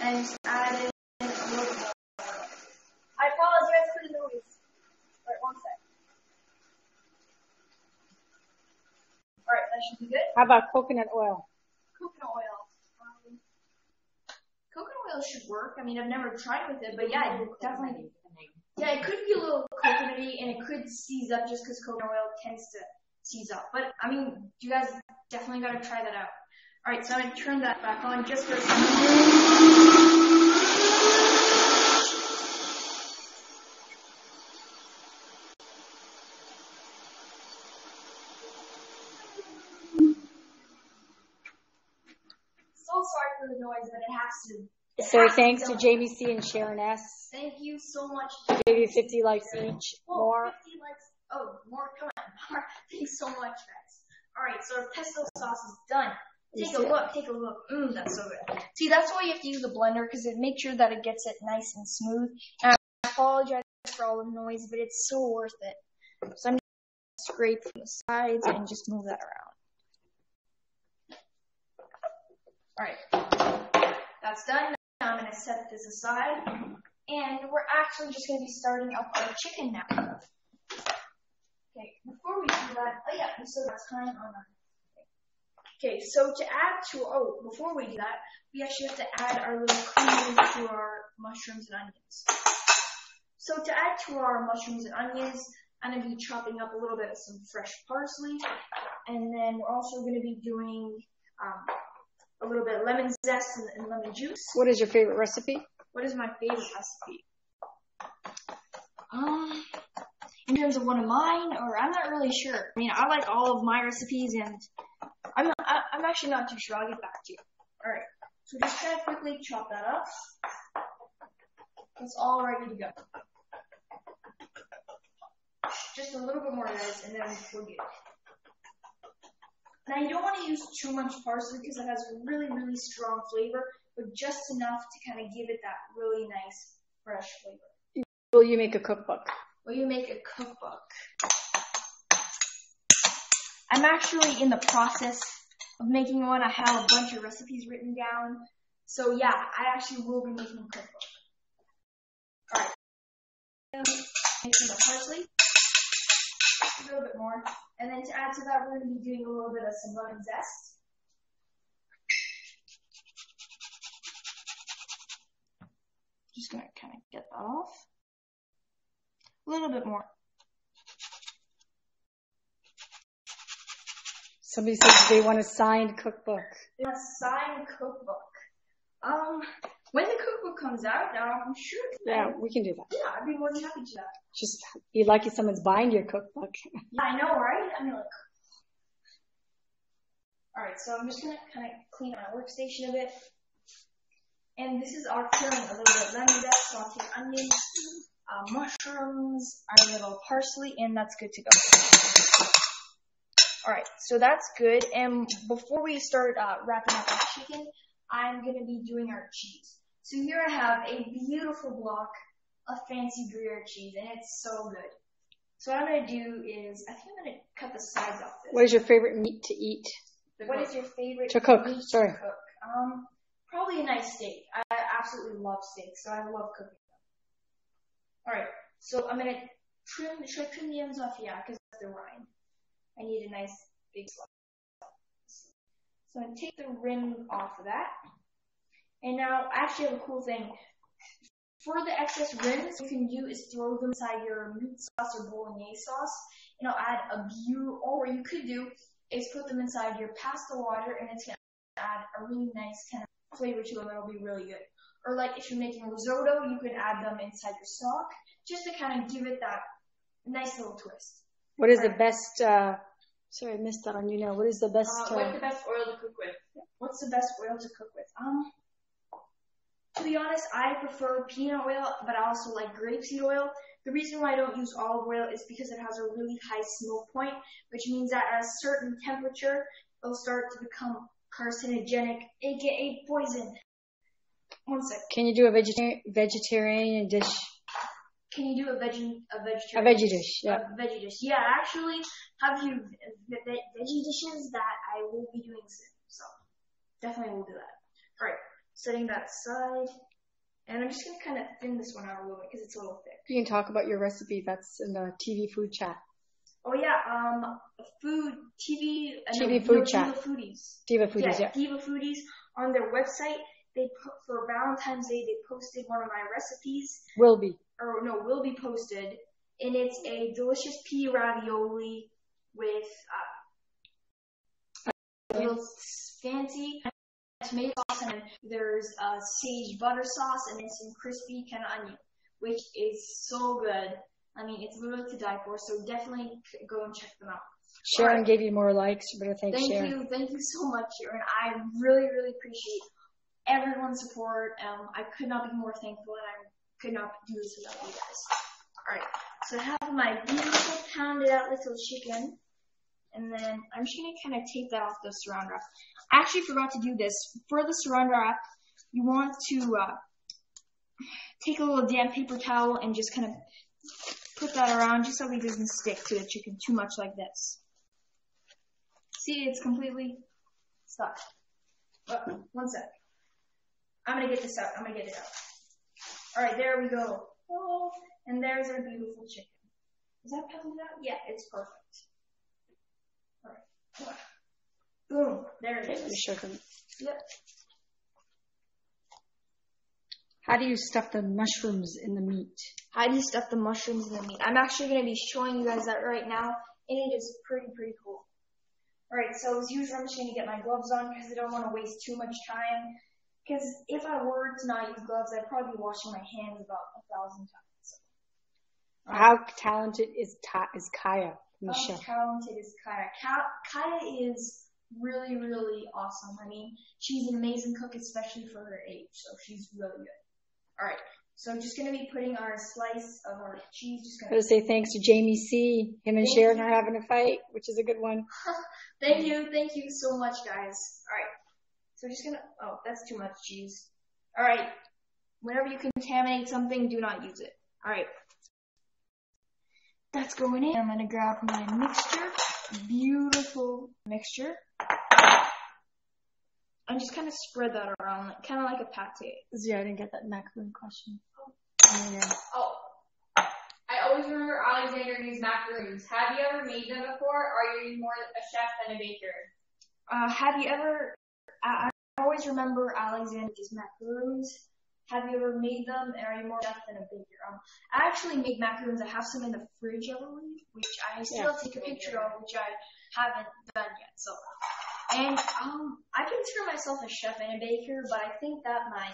A: And just add in a little bit. I apologize for the noise. Alright, one sec. Alright, that should be good.
B: How about coconut oil?
A: Coconut oil. Um, coconut oil should work. I mean, I've never tried with it, but yeah, it definitely. Yeah, it could be a little coconutty and it could seize up just because coconut oil tends to seize up. But I mean, you guys definitely got to try that out. All right, so I'm gonna turn that back on just for a second. So sorry for the noise, but it has to.
B: So thanks to. Jamie C and Sharon S.
A: Thank you so much.
B: You 50 likes each. More.
A: 50 likes. Oh, more. Come on. [LAUGHS] Thanks so much, guys. All right, so our pesto sauce is done. Take a look. Take a look. Mmm, that's so good. See, that's why you have to use a blender because it makes sure that it gets it nice and smooth. And I apologize for all the noise, but it's so worth it. So I'm just gonna scrape from the sides and just move that around. All right, that's done. I'm gonna set this aside, and we're actually just gonna be starting up our chicken now. Okay, before we do that, oh yeah, we still got time on that. Okay, so to add to, oh, before we do that, we actually have to add our little cream to our mushrooms and onions. So to add to our mushrooms and onions, I'm going to be chopping up a little bit of some fresh parsley, and then we're also going to be doing um, a little bit of lemon zest and, and lemon juice.
B: What is your favorite recipe?
A: What is my favorite recipe? Um, in terms of one of mine, or I'm not really sure. I mean, I like all of my recipes, and I'm not, I, I'm actually not too sure. I'll get back to you. All right. So just try to quickly chop that up. It's all ready to go. Just a little bit more, guys, and then we're good. Now you don't want to use too much parsley because it has really, really strong flavor, but just enough to kind of give it that really nice, fresh flavor.
B: Will you make a cookbook?
A: Will you make a cookbook? I'm actually in the process of making one. I have a bunch of recipes written down. So yeah, I actually will be making a cookbook. Alright. Parsley. A little bit more. And then to add to that, we're going to be doing a little bit of some lemon zest. Just going to kind of get that off. A little bit more.
B: Somebody says they want a signed cookbook.
A: A signed cookbook. Um, when the cookbook comes out, I'm sure.
B: Yeah, we can do that.
A: Yeah, I'd be more than happy to do that.
B: Just be lucky someone's buying your cookbook. [LAUGHS]
A: Yeah, I know, right? I mean, like. Alright, so I'm just gonna kind of clean my workstation a bit. And this is our filling. A little bit of lemon zest, sauteed onions, uh, mushrooms, our little parsley, and that's good to go. Alright, so that's good. And before we start uh, wrapping up our chicken, I'm gonna be doing our cheese. So here I have a beautiful block of fancy Gruyere cheese, and it's so good. So what I'm gonna do is, I think I'm gonna cut the sides off this.
B: What is your favorite meat to eat?
A: What is your favorite
B: To cook,
A: meat
B: sorry.
A: to cook? Um, probably a nice steak. I absolutely love steak, so I love cooking them. All right, so I'm gonna trim. Should I trim the ends off? Yeah, because the rind. I need a nice big slice. So I'm gonna take the rim off of that. And now, I actually have a cool thing. For the excess rims, what you can do is throw them inside your meat sauce or bolognese sauce, and it'll add a beautiful. Or what you could do is put them inside your pasta water, and it's gonna add a really nice kind of flavor to them. that'll be really good. Or like if you're making risotto, you can add them inside your stock, just to kind of give it that nice little twist.
B: What is the best, uh, sorry, I missed that on YouNow. What is the best,
C: Uh, what's
B: uh,
C: the best oil to cook with?
A: What's the best oil to cook with? Um, to be honest, I prefer peanut oil, but I also like grapeseed oil. The reason why I don't use olive oil is because it has a really high smoke point, which means that at a certain temperature, it'll start to become carcinogenic, aka poison. One sec.
B: can you do a vegetarian, vegetarian dish?
A: can you do a veggie a vegetarian A
B: veggie dish, yeah.
A: a veggie dish? Yeah, I actually have a few ve- ve- veggie dishes that I will be doing soon. So definitely will do that. All right, setting that aside, and I'm just gonna kind of thin this one out a little bit because it's a little thick.
B: You can talk about your recipe that's in the TV food chat.
A: Oh yeah, um, food, TV,
B: TV
A: no,
B: food
A: no,
B: chat.
A: Diva Foodies.
B: Diva Foodies, yeah.
A: Diva Foodies on their website. They put for Valentine's Day. They posted one of my recipes,
B: Will be.
A: or no, will be posted, and it's a delicious pea ravioli with uh, a little fancy tomato sauce, and there's uh, sage butter sauce, and then some crispy kind of onion, which is so good. I mean, it's literally to die for. So definitely go and check them out.
B: Sharon
A: Alright.
B: gave you more likes. Better thank,
A: Thank
B: Sharon.
A: you, thank you so much, Sharon. I really, really appreciate everyone's support. Um, I could not be more thankful, and I could not do this without you guys. All right, so I have my beautiful pounded out little chicken, and then I'm just gonna kind of take that off the saran wrap. Actually forgot to do this for the saran wrap. You want to uh, take a little damp paper towel and just kind of put that around, just so it doesn't stick to the chicken too much like this. See, it's completely stuck. But one sec. I'm gonna get this out. I'm gonna get it out. Alright, there we go. Oh, and there's our beautiful chicken. Is that pounded out? Yeah, it's perfect. Alright. Boom. There it
B: You
A: is.
B: shook 'em.
A: Yep.
B: How do you stuff the mushrooms in the meat?
A: How do you stuff the mushrooms in the meat? I'm actually gonna be showing you guys that right now, and it is pretty, pretty cool. Alright, so as usual, I'm just gonna get my gloves on because I don't want to waste too much time. Because if I were to not use gloves, I'd probably be washing my hands about a thousand times.
B: How talented is Ta- is Kaya the
A: How talented is Kaya? Ka- Kaya is really, really awesome. I mean, she's an amazing cook, especially for her age, so she's really good. Alright, so I'm just gonna be putting our slice of our cheese, just
B: I'm
A: gonna
B: gonna say thanks to Jamie C. Him and
A: Thank
B: Sharon
A: you.
B: are having a fight, which is a good one. [LAUGHS]
A: Thank you, thank you so much, guys. Alright, so we're just gonna, oh, that's too much cheese. Alright, whenever you contaminate something, do not use it. Alright. That's going in. I'm gonna grab my mixture. Beautiful mixture. And just kind of spread that around, like, kind of like a pate.
B: Yeah, I didn't get that macaroon question.
C: Oh. I always remember Alexander used macaroons. Have you ever made them before, or are you more a chef than a baker?
A: Uh, have you ever, I, I always remember Alexander Alexander's macaroons. Have you ever made them, are you more chef than a baker? Um, I actually make macaroons. I have some in the fridge, I believe, which I still
B: Yeah.
A: take a picture of, which I haven't done yet. So, and um, I consider myself a chef and a baker, but I think that my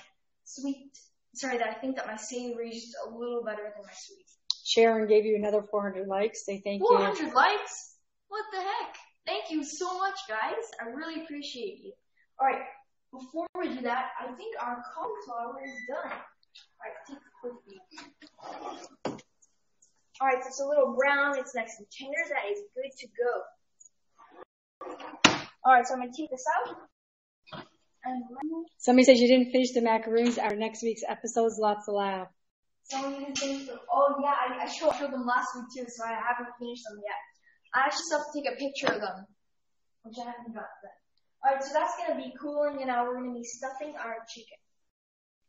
A: sweet, sorry, that I think that my savory is a little better than my sweet.
B: Sharon gave you another 400 likes. Say thank you.
A: 400 likes? What the heck? Thank you so much, guys. I really appreciate you. Alright, before we do that, I think our cauliflower is done. Alright, take a quick peek. Alright, so it's a little brown, it's nice and tender, that is good to go. Alright, so I'm gonna take this out. And
B: Somebody said you didn't finish the macaroons. Our next week's episode's lots of laugh.
A: Some of you think, oh yeah, I, I showed, showed them last week too, so I haven't finished them yet. I actually still have to take a picture of them, which I haven't got done. Alright, so that's gonna be cooling, and now we're gonna be stuffing our chicken.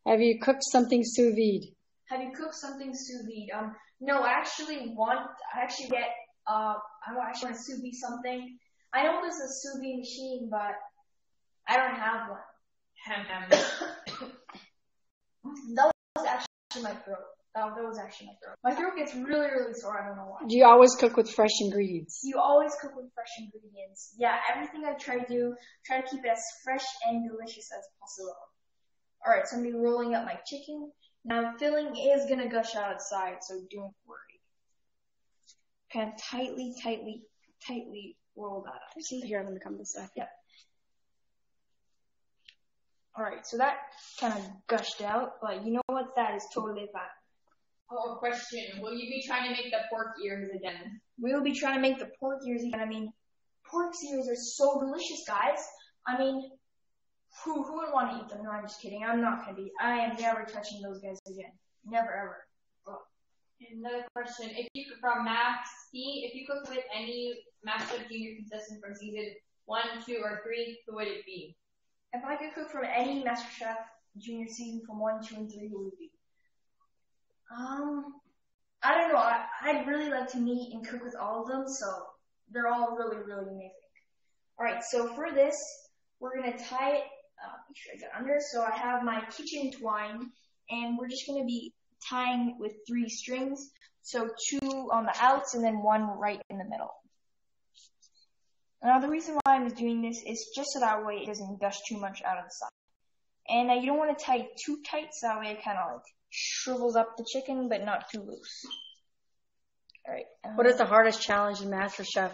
B: Have you cooked something sous vide?
A: Have you cooked something sous vide? Um, no, I actually want, I actually get, uh, I actually want to sous vide something. I know there's a sous vide machine, but I don't have one.
C: Hem hem. [COUGHS]
A: That was actually my throat. That, that was actually my throat. My throat gets really, really sore. I don't know why.
B: Do you always cook with fresh ingredients?
A: You always cook with fresh ingredients. Yeah, everything I try to do, try to keep it as fresh and delicious as possible. Alright, so I'm gonna be rolling up my chicken. Now filling is gonna gush out outside, so don't worry. Kind of tightly, tightly, tightly roll that up. See?
B: Here, I'm gonna come this way.
A: Yep. Alright, so that kind of gushed out, but you know what? That is totally fine.
C: Oh, question. Will you be trying to make the pork ears again?
A: We will be trying to make the pork ears again. I mean, pork ears are so delicious, guys. I mean, who who would want to eat them? No, I'm just kidding. I'm not gonna be. I am never touching those guys again. Never ever.
C: Another question. If you could, from Max C, if you cook with any MasterChef Junior contestant from season one, two, or three, who would it be?
A: If I could cook from any MasterChef Junior season from one, two, and three, who would it be? Um, I don't know. I, I'd really like to meet and cook with all of them, so they're all really, really amazing. All right, so for this, we're gonna tie it. Uh, make sure I get under. So I have my kitchen twine, and we're just gonna be tying with three strings. So two on the outs and then one right in the middle. Now the reason why I'm doing this is just so that way it doesn't gush too much out of the side. And uh, you don't want to tie too tight so that way it kind of like shrivels up the chicken but not too loose. Alright. Um,
B: What is the hardest challenge in MasterChef?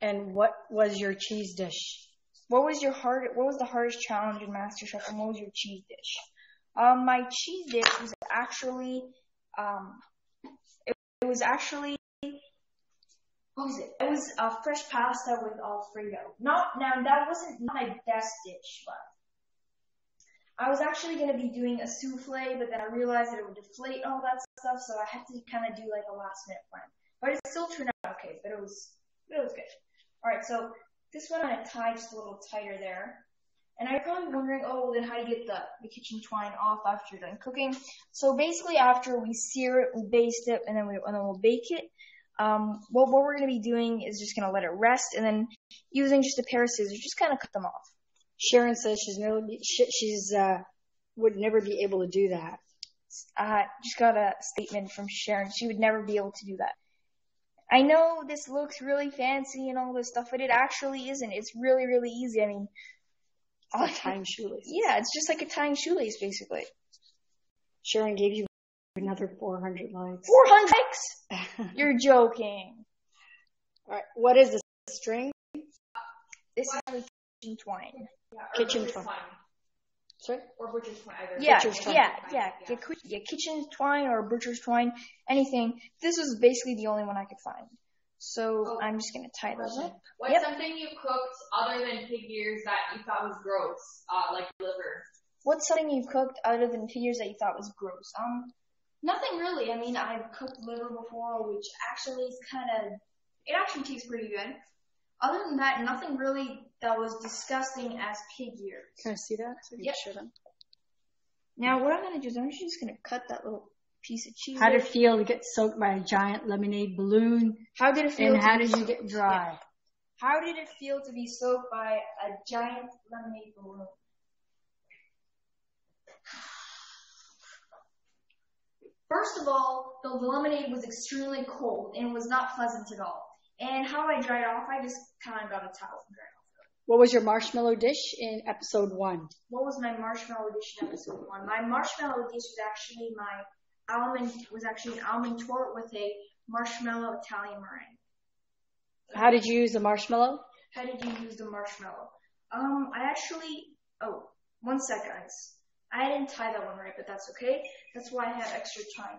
B: And what was your cheese dish?
A: What was your hard? What was the hardest challenge in MasterChef, and what was your cheese dish? Um, my cheese dish was actually, um, it, it was actually, what was it? It was a uh, fresh pasta with Alfredo. Not now that wasn't my best dish, but I was actually gonna be doing a souffle, but then I realized that it would deflate all that stuff, so I had to kind of do like a last minute plan. But it still turned out okay. But it was, it was good. All right, so this one I tied just a little tighter there. And I'm probably wondering, oh, then how do you get the, the kitchen twine off after you're done cooking? So basically after we sear it, we baste it, and then we, and then we'll bake it. Um, what, what we're going to be doing is just going to let it rest, and then using just a pair of scissors, just kind of cut them off.
B: Sharon says she's no, she's, uh, would never be able to do that.
A: Uh, just got a statement from Sharon. She would never be able to do that. I know this looks really fancy and all this stuff, but it actually isn't. It's really, really easy. I mean,
B: all tying shoelaces.
A: Yeah, it's just like a tying shoelace, basically.
B: Sharon gave you another 400 likes.
A: 400 likes? [LAUGHS] You're joking.
B: All right, what is the string?
A: This is twine.
C: Yeah,
B: Kitchen twine. Sorry?
C: Or butcher's twine, either.
A: Yeah,
B: Butcher's twine.
A: yeah, yeah, yeah, yeah. Kitchen twine or butcher's twine, anything. This was basically the only one I could find. So
C: Oh,
A: I'm just gonna tie those up.
C: What's
A: Yep.
C: something you cooked other than pig ears that you thought was gross? Uh, like liver.
A: What's something you've cooked other than figures that you thought was gross? Um, nothing really. I mean, I've cooked liver before, which actually is kind of, it actually tastes pretty good. Other than that, nothing really that was disgusting as pig ears.
B: Can I see that? So you
A: Yep.
B: show them.
A: Now, what I'm gonna do is I'm just gonna cut that little piece of cheese.
B: How did it feel to get soaked by a giant lemonade balloon?
A: How did it feel?
B: And
A: to
B: how
A: be
B: did you get dry?
A: How did it feel to be soaked by a giant lemonade balloon? First of all, the lemonade was extremely cold and was not pleasant at all. And how I dried off, I just kind of got a towel and dried.
B: What was your marshmallow dish in episode one?
A: What was my marshmallow dish in episode one? My marshmallow dish was actually my almond, was actually an almond torte with a marshmallow Italian meringue.
B: How did you use the marshmallow?
A: How did you use the marshmallow? Um, I actually, oh, one sec, guys. I didn't tie that one right, but that's okay. That's why I have extra time.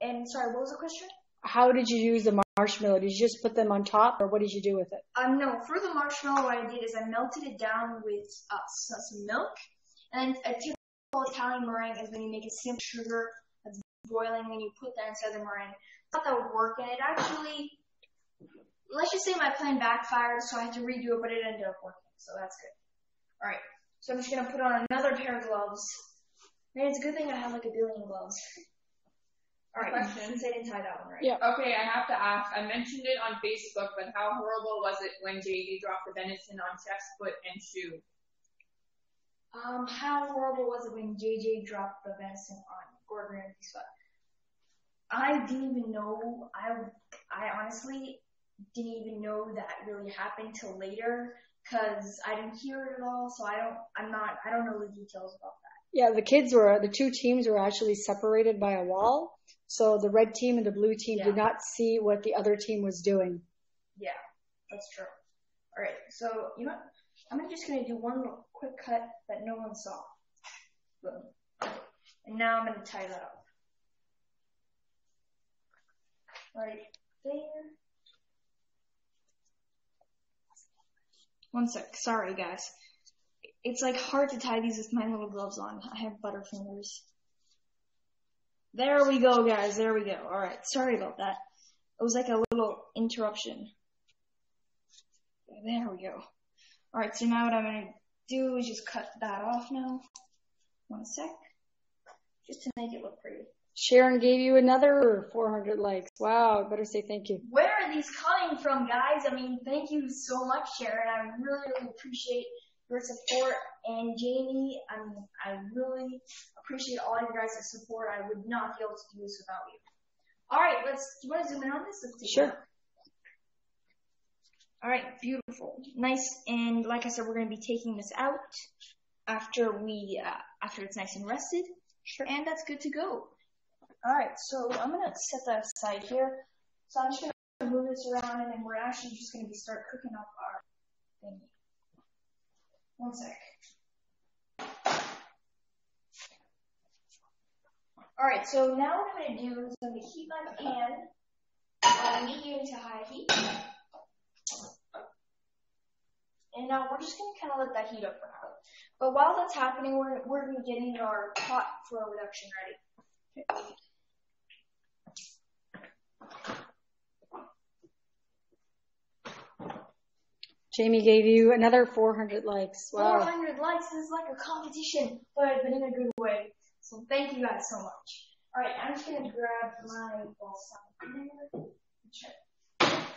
A: And sorry, what was the question?
B: How did you use the marshmallow? Did you just put them on top or what did you do with it?
A: Um, no, for the marshmallow, what I did is I melted it down with uh, some milk. And a typical Italian meringue is when you make a simple sugar that's boiling and you put that inside the meringue. I thought that would work, and it actually, let's just say my plan backfired, so I had to redo it, but it ended up working, so that's good. Alright, so I'm just gonna put on another pair of gloves. Man, it's a good thing I have like a billion gloves. [LAUGHS] Alright,
C: Question.
A: since I didn't tie that one right.
B: Yeah.
C: Okay, I have to ask. I mentioned it on Facebook, but how horrible was it when JD dropped the venison on Chef's foot and shoe?
A: Um, how horrible was it when JJ dropped the venison on Gordon Ramsay's foot? I didn't even know. I I honestly didn't even know that really happened till later because I didn't hear it at all. So I don't. I'm not. I don't know the details about that.
B: Yeah, the kids were, the two teams were actually separated by a wall. So the red team and the blue team did not see what the other team was doing.
A: Yeah, that's true. All right. So you know, what? I'm just gonna do one quick cut that no one saw. Boom. And now I'm gonna tie that up. Right there. One sec. Sorry, guys. It's like hard to tie these with my little gloves on. I have butter fingers. There we go, guys. There we go. All right. Sorry about that. It was like a little interruption. There we go. All right. So now what I'm gonna do is just cut that off now. One sec. Just to make it look pretty.
B: Sharon gave you another 400 likes. Wow, I better say thank you.
A: Where are these coming from, guys? I mean, thank you so much, Sharon. I really, really appreciate your support. And Jamie, I mean, I really appreciate all of you guys' support. I would not be able to do this without you. All right, let's. Do you want to zoom in on this?
B: Sure.
A: All right, beautiful, nice, and like I said, we're going to be taking this out after we uh, after it's nice and rested.
B: Sure.
A: And that's good to go. All right, so I'm gonna set that aside here. So I'm just gonna move this around, and then we're actually just gonna be start cooking up our thingy. One sec. All right, so now what I'm gonna do is I'm gonna heat my pan on medium to high heat. And now we're just gonna kind of let that heat up for now. But while that's happening, we're we're getting our pot flour reduction ready.
B: Jamie gave you another 400 likes. Wow.
A: 400 likes is like a competition, but but in a good way. So thank you guys so much. All right, I'm just gonna grab my balsamic vinegar. Check.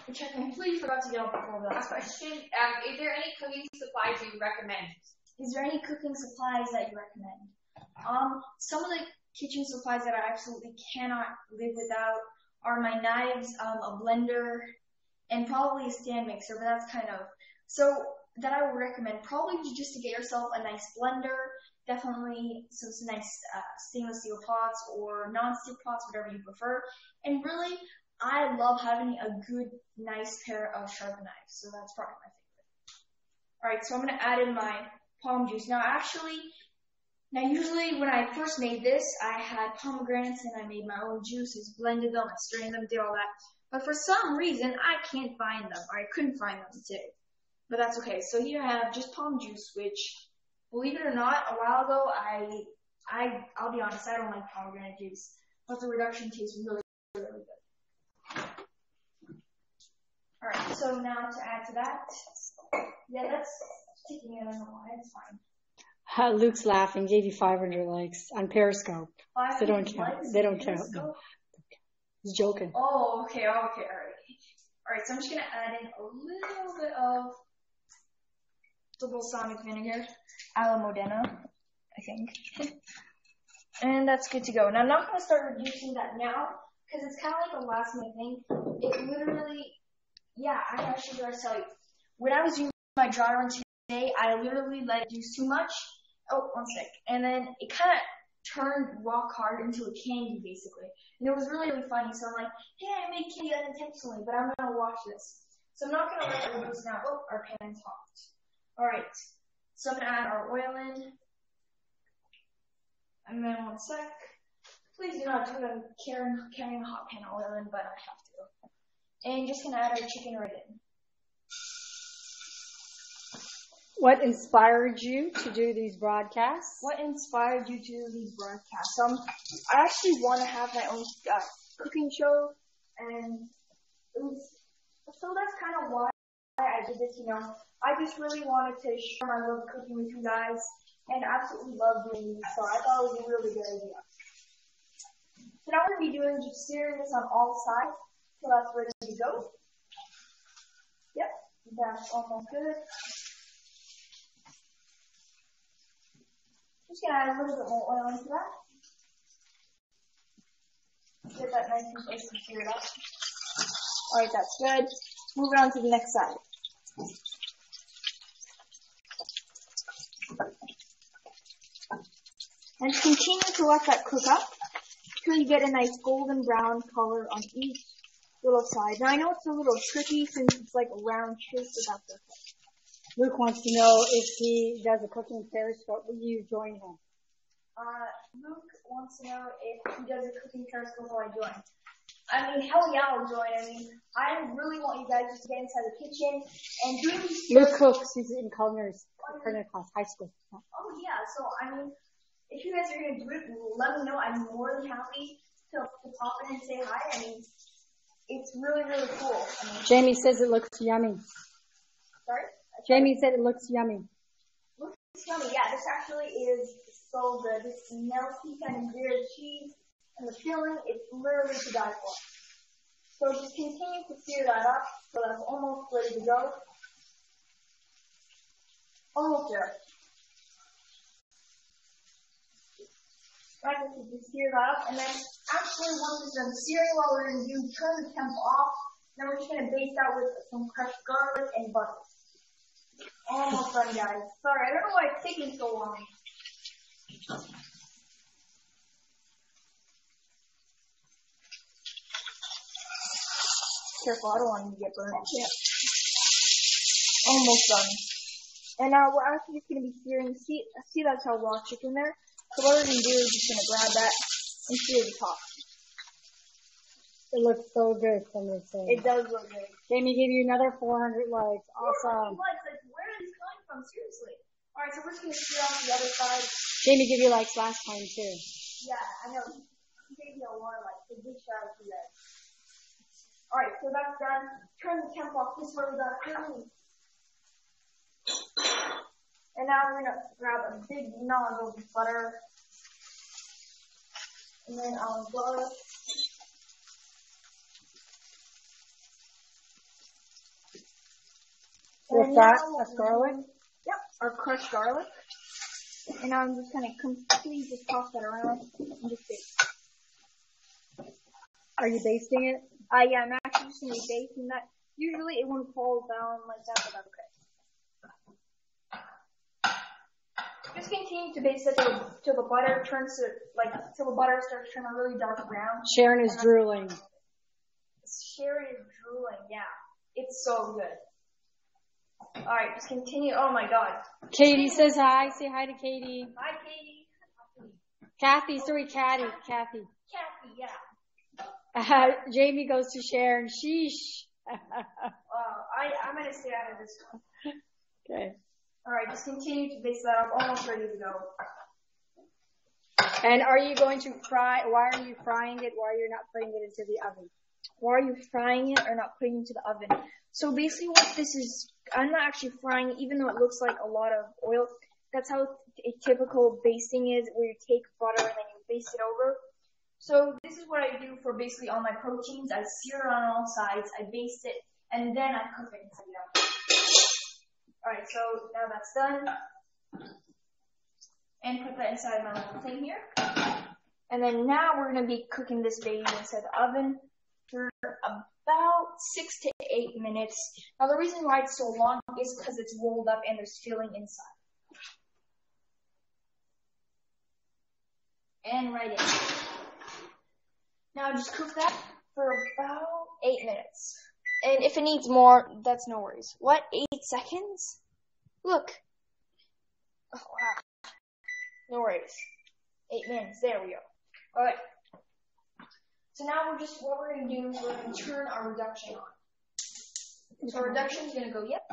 A: Which I completely forgot to get out before the last question.
C: Question, um, is there any cooking supplies you recommend?
A: Is there any cooking supplies that you recommend? Um, some of the kitchen supplies that I absolutely cannot live without are my knives, um, a blender, and probably a stand mixer, but that's kind of, so that I would recommend probably just to get yourself a nice blender, definitely some, some nice uh, stainless steel pots or non-stick pots, whatever you prefer. And really, I love having a good, nice pair of sharp knives, so that's probably my favorite. Alright, so I'm gonna add in my pom juice. Now actually, now usually when I first made this, I had pomegranates and I made my own juices, blended them, strained them, did all that. But for some reason, I can't find them, or I couldn't find them today. But that's okay. So here I have just pom juice, which, believe it or not, a while ago, I, I, I'll be honest, I don't like pomegranate juice, but the reduction tastes really, really good. Alright, so now to add to that, yeah, that's sticking in, I don't it's fine.
B: Ha, Luke's laughing. Gave you 500 likes on Periscope.
A: Five
B: They don't count. They don't count, no. He's joking.
A: Oh, okay, okay, alright. Alright, so I'm just gonna add in a little bit of the balsamic vinegar, a la Modena, I think. [LAUGHS] and that's good to go. And I'm not gonna start reducing that now, because it's kind of like a last minute thing. It literally, yeah, I actually gotta tell you, when I was doing my dry run today, I literally let it do too much. Oh, one sec. And then it kind of turned rock hard into a candy, basically. And it was really, really funny. So I'm like, hey, I made candy unintentionally, but I'm gonna watch this. So I'm not gonna let it reduce now. Oh, our pan's hot. Alright. So I'm gonna add our oil in. And then one sec. Please do not do. I'm carrying, carrying a hot pan of oil in, but I have to. And just gonna add our chicken right in.
B: What inspired you to do these broadcasts?
A: What inspired you to do these broadcasts? Um, I actually want to have my own uh, cooking show, and it was so that's kind of why I did this. You know, I just really wanted to share my love cooking with you guys, and absolutely love doing this. So I thought it was a really good idea. So now we're gonna be doing just searing this on all sides, so that's ready to go. Yep, that's almost good. Just gonna add a little bit more oil into that. Get that nice and nice and seared up. Alright, that's good. Move on to the next side. And continue to let that cook up until you get a nice golden brown color on each little side. Now I know it's a little tricky since it's like a round shape, but that's okay.
B: Luke wants to know if he does a cooking Periscope, will you join him?
A: Uh, Luke wants to know if he does a cooking periscope before I join. I mean, hell yeah, I'll join. I mean, I really want you guys to get inside the kitchen and doing these
B: Luke cooks. He's in culinary oh, culinary class, high school.
A: Oh yeah, so I mean, if you guys are gonna do it, let me know. I'm more than happy to, to pop in and say hi. I mean, it's really, really cool. I mean,
B: Jamie says it looks yummy.
A: sorry?
B: Jamie said it looks yummy.
A: Looks yummy. Yeah, this actually is so good. This melty kind of grilled cheese and the filling, it's literally to die for. So just continue to sear that up so that's almost ready to go. Almost there. Right, just to sear that up, and then actually once it's done searing, what we're gonna do, turn the temp off. Then we're just gonna baste that with some crushed garlic and butter. Almost done, guys. Sorry, I don't know why it's taking so long. Careful, I don't want you to get burned. Yeah. Almost done. And now we're actually just gonna be searing. See, see that's how raw chicken there. So what we're gonna do is just gonna grab that and sear the top.
B: It looks so good, someone saying.
A: It does look good.
B: Jamie gave you another 400 likes. Awesome.
A: What? Like, where is this coming from? Seriously. All right, so we're just gonna sear off the other side.
B: Jamie gave you likes last time too.
A: Yeah, I know. He gave me a lot of like a big shout out to that. Alright, so that's done. Turn the temp off. This way we got clean. And now we're gonna grab a big nozzle of butter. And then our garlic.
B: With that, that's garlic?
A: Yep, our crushed garlic. And now I'm just gonna completely just toss that around and just bake.
B: Are you basting it?
A: Uh, yeah, I'm actually just gonna baking that. Usually it won't fall down like that, but okay. Just continue to baste it till, till the butter turns to, like, till the butter starts turning a really dark brown.
B: Sharon is drooling.
A: Sharon is drooling, yeah. It's so good. Alright, just continue. Oh my god.
B: Katie says hi. Say hi to Katie.
A: Hi, Katie.
B: Kathy, sorry, Kathy. Kathy.
A: Kathy, yeah.
B: Uh, [LAUGHS] Jamie goes to Sharon. Sheesh. [LAUGHS]
A: Uh, I, I'm gonna stay out of this one.
B: okay.
A: Alright, just continue to baste that up. Almost ready to go.
B: And are you going to fry? Why are you frying it? Why are you not putting it into the oven?
A: Why are you frying it or not putting it into the oven? So basically what this is, I'm not actually frying it, even though it looks like a lot of oil. That's how a typical basting is, where you take butter and then you baste it over. So this is what I do for basically all my proteins. I sear it on all sides, I baste it, and then I cook it inside oven. Alright, so now that's done. And put that inside my little thing here. And then now we're gonna be cooking this baby inside the oven for about six to eight minutes. Now the reason why it's so long is because it's rolled up and there's filling inside. And right in. Now just cook that for about eight minutes. And if it needs more, that's no worries. What? Eight seconds? Look. Oh, wow. No worries. Eight minutes. There we go. Alright. So now we're just, what we're to do is we're to turn our reduction on. So our reduction is to go, yep.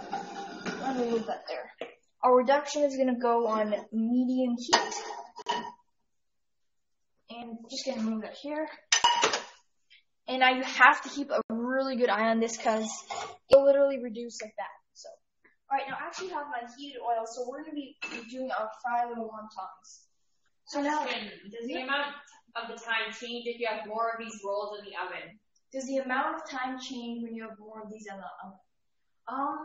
A: Let me move that there. Our reduction is to go on medium heat. And just to move that here. And now you have to keep a really good eye on this because it'll literally reduce like that. So, alright, now I actually have my heated oil, so we're going to be doing our fried little wontons. So now,
C: Does the amount of the time change if you have more of these rolls in the oven?
A: Does the amount of time change when you have more of these in the oven? Um,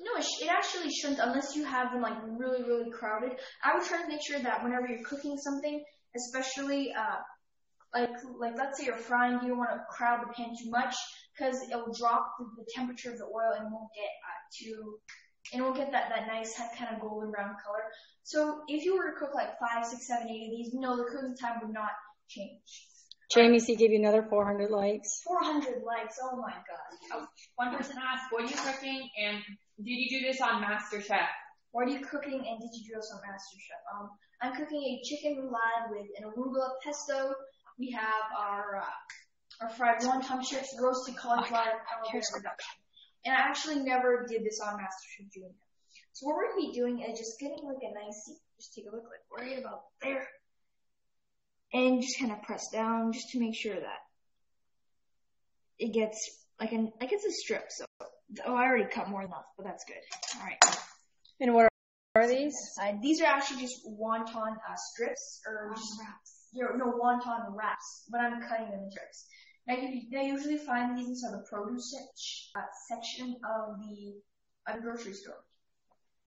A: no, it, sh- it actually shouldn't unless you have them like really, really crowded. I would try to make sure that whenever you're cooking something, especially uh, like like let's say you're frying, you don't want to crowd the pan too much because it will drop the, the temperature of the oil and won't get uh, too and won't get that that nice kind of golden brown color. So if you were to cook like five, six, seven, eight of these, no, the cooking time would not change.
B: Jamie C gave you another 400 likes.
A: 400 likes. Oh my god.
C: Oh, one person asked, what are you cooking and did you do this on MasterChef?
A: What are you cooking and did you do this on MasterChef? Um, I'm cooking a chicken roulade with an arugula pesto. We have our uh, our fried wonton chips, roasted cauliflower, and aloe reduction. And I actually never did this on MasterChef Junior. So what we're gonna be doing is just getting like a nice, just take a look like right about there, and just kind of press down just to make sure that it gets like an like it's a strip. So oh, I already cut more than enough, but that's good. All right.
B: And what are these?
A: Uh, these are actually just wonton uh, strips or just you know, no wonton wraps, but I'm cutting them in strips. Now you, I usually find these inside the produce uh, section of the uh, grocery store.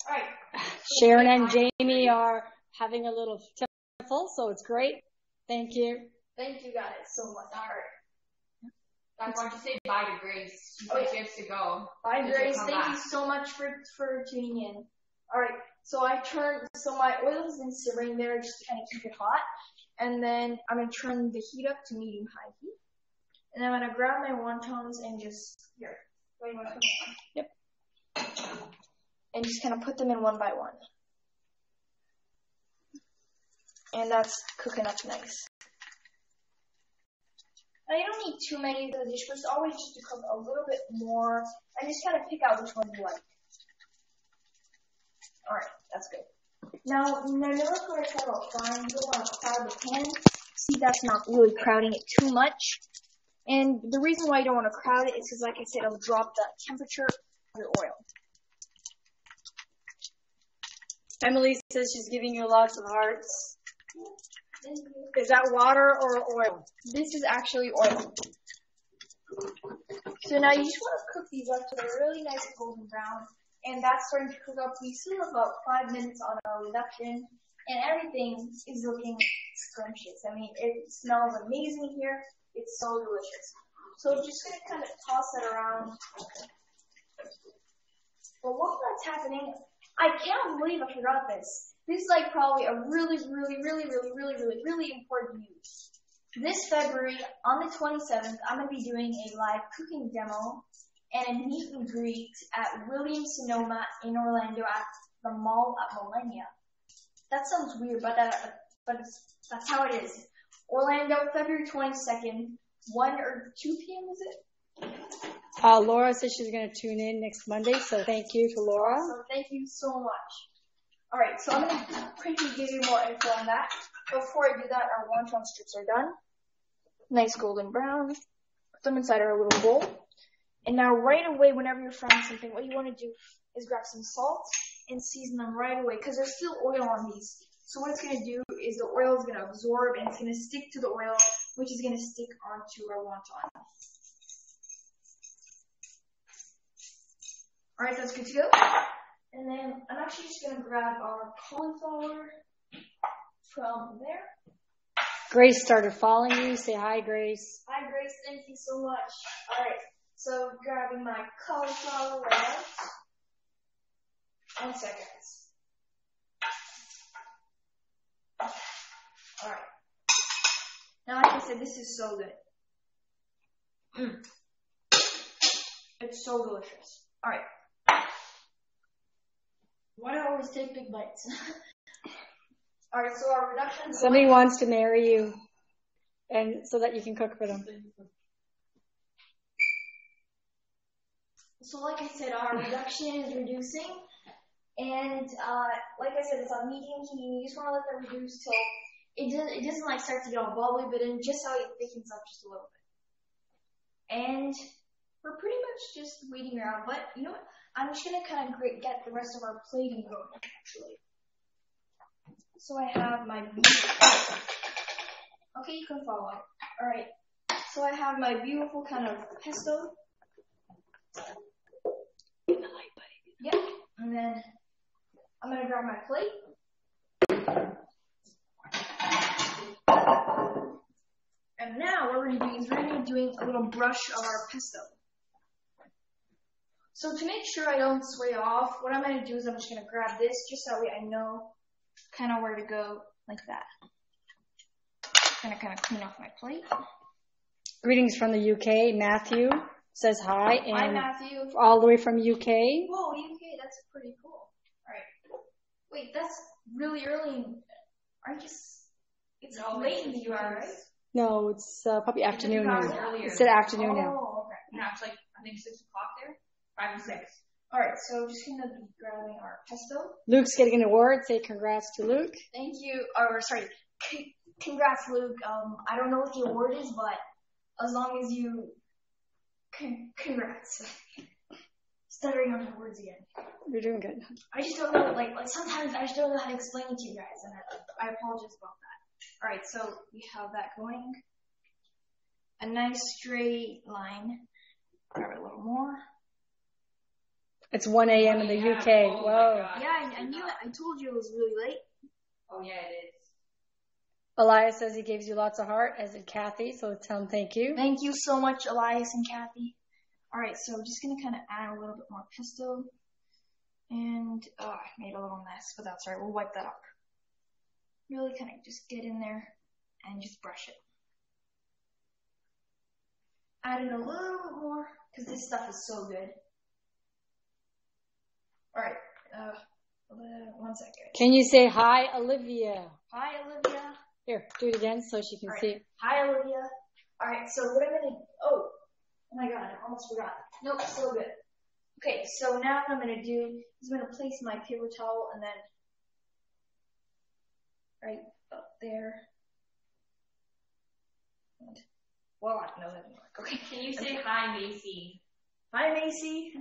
A: All right.
B: Sharon and Jamie are having a little tiffle, so it's great. Thank you.
A: Thank you guys so much. All right.
C: I want to say bye to Grace. She
A: Oh,
C: said
A: yeah.
C: she has to go.
A: Bye,
C: She
A: Grace.
C: come
A: Thank
C: back.
A: you so much for for tuning in. All right. So I turn. So my oil has been simmering there just to kind of keep it hot, and then I'm gonna turn the heat up to medium high heat, and I'm gonna grab my wontons and just here. Wait, you wanna put?
B: Yep.
A: And just kind of put them in one by one. And that's cooking up nice. Now you don't need too many of the dish, but it's always just to cook a little bit more and just kind of pick out which one you like. Alright, that's good. Now, now never what I said about frying. You don't want to crowd the pan. See, that's not really crowding it too much. And the reason why you don't want to crowd it is because, like I said, it'll drop the temperature of your oil.
B: Emily says she's giving you lots of hearts. Is that water or oil?
A: This is actually oil. So now you just want to cook these up to a really nice golden brown. And that's starting to cook up. We still have about five minutes on our reduction. And everything is looking scrumptious. I mean, it smells amazing here. It's so delicious. So I'm just to kind of toss that around. But while that's happening, I can't believe I forgot this. This is like probably a really, really, really, really, really, really, really important news. This February, on the 27th, I'm to be doing a live cooking demo and a meet and greet at Williams Sonoma in Orlando at the mall at Millennia. That sounds weird, but that, but it's, that's how it is. Orlando, February 22nd, 1 or 2 p.m. is it?
B: Uh, Laura says she's going to tune in next Monday, so thank you to Laura.
A: So thank you so much. Alright, so I'm going to quickly give you more info on that. Before I do that, our wonton strips are done. Nice golden brown. Put them inside our little bowl. And now right away, whenever you're frying something, what you want to do is grab some salt and season them right away because there's still oil on these. So what it's going to do is the oil is going to absorb and it's going to stick to the oil, which is going to stick onto our wonton. Alright, that's good to go. And then I'm actually just going to grab our cauliflower from there.
B: Grace started following you. Say hi, Grace.
A: Hi Grace, thank you so much. Alright, so grabbing my cauliflower right out. One second. Alright. Now like I said, this is so good. Mm. It's so delicious. Alright. Why do I always take big bites? [LAUGHS] Alright, so our reduction
B: Somebody wants to marry you, and so that you can cook for them.
A: So like I said, our reduction is reducing. And uh, like I said, it's on medium heat. You just want to let that reduce till it doesn't, it doesn't like start to get all bubbly, but then just how it thickens up just a little bit. And we're pretty much just waiting around. But you know what? I'm just gonna kind of get the rest of our plating going actually. So I have my. [COUGHS] Okay, you can follow. All right. So I have my beautiful kind of pesto. And then I'm gonna grab my plate. And now what we're gonna do is we're gonna be doing a little brush of our pesto. So to make sure I don't sway off, what I'm gonna do is I'm just gonna grab this just that way I know kind of where to go like that. I'm gonna kind of clean off my plate.
B: Greetings from the UK. Matthew says hi,
A: Hi
B: and
A: Matthew.
B: all the way from UK.
A: Whoa, UK, that's pretty cool. Alright. Wait, that's really early. Are you just, it's
C: No,
A: late in
C: it's
A: the US, right?
B: No, it's uh, probably
C: It's
B: afternoon now. It's an afternoon now.
A: Oh, okay.
C: No, it's like I think six o'clock there. Five and six.
A: Alright, so just gonna be grabbing our pesto.
B: Luke's getting an award. Say congrats to Luke.
A: Thank you, or sorry, c- congrats Luke. Um, I don't know what the award is, but as long as you, con- congrats. Stuttering on the words again.
B: You're doing good.
A: I just don't know, like, like sometimes I just don't know how to explain it to you guys, and I, I apologize about that. Alright, so we have that going. A nice straight line. Grab a little more.
B: It's 1 a.m. in the UK.
C: Oh, oh
B: Whoa.
A: Yeah, I, I knew it. I told you it was really late.
C: Oh yeah, it is.
B: Elias says he gives you lots of heart, as did Kathy. So tell him thank you.
A: Thank you so much, Elias and Kathy. Alright, so just gonna kind of add a little bit more pesto. And, oh, I made a little mess, but that's alright. We'll wipe that up. Really kind of just get in there and just brush it. Add in a little bit more, because this stuff is so good. Alright, uh, one second.
B: Can you say hi, Olivia?
A: Hi, Olivia.
B: Here, do it again so she can
A: All right.
B: see. it.
A: Hi, Olivia. All right, so what I'm gonna oh, oh my god, I almost forgot. Nope, still good. Okay, so now what I'm gonna do is I'm gonna place my paper towel and then right up there. And, well, no, that didn't work. Okay.
C: Can you say hi, Macy?
A: Hi, Macy.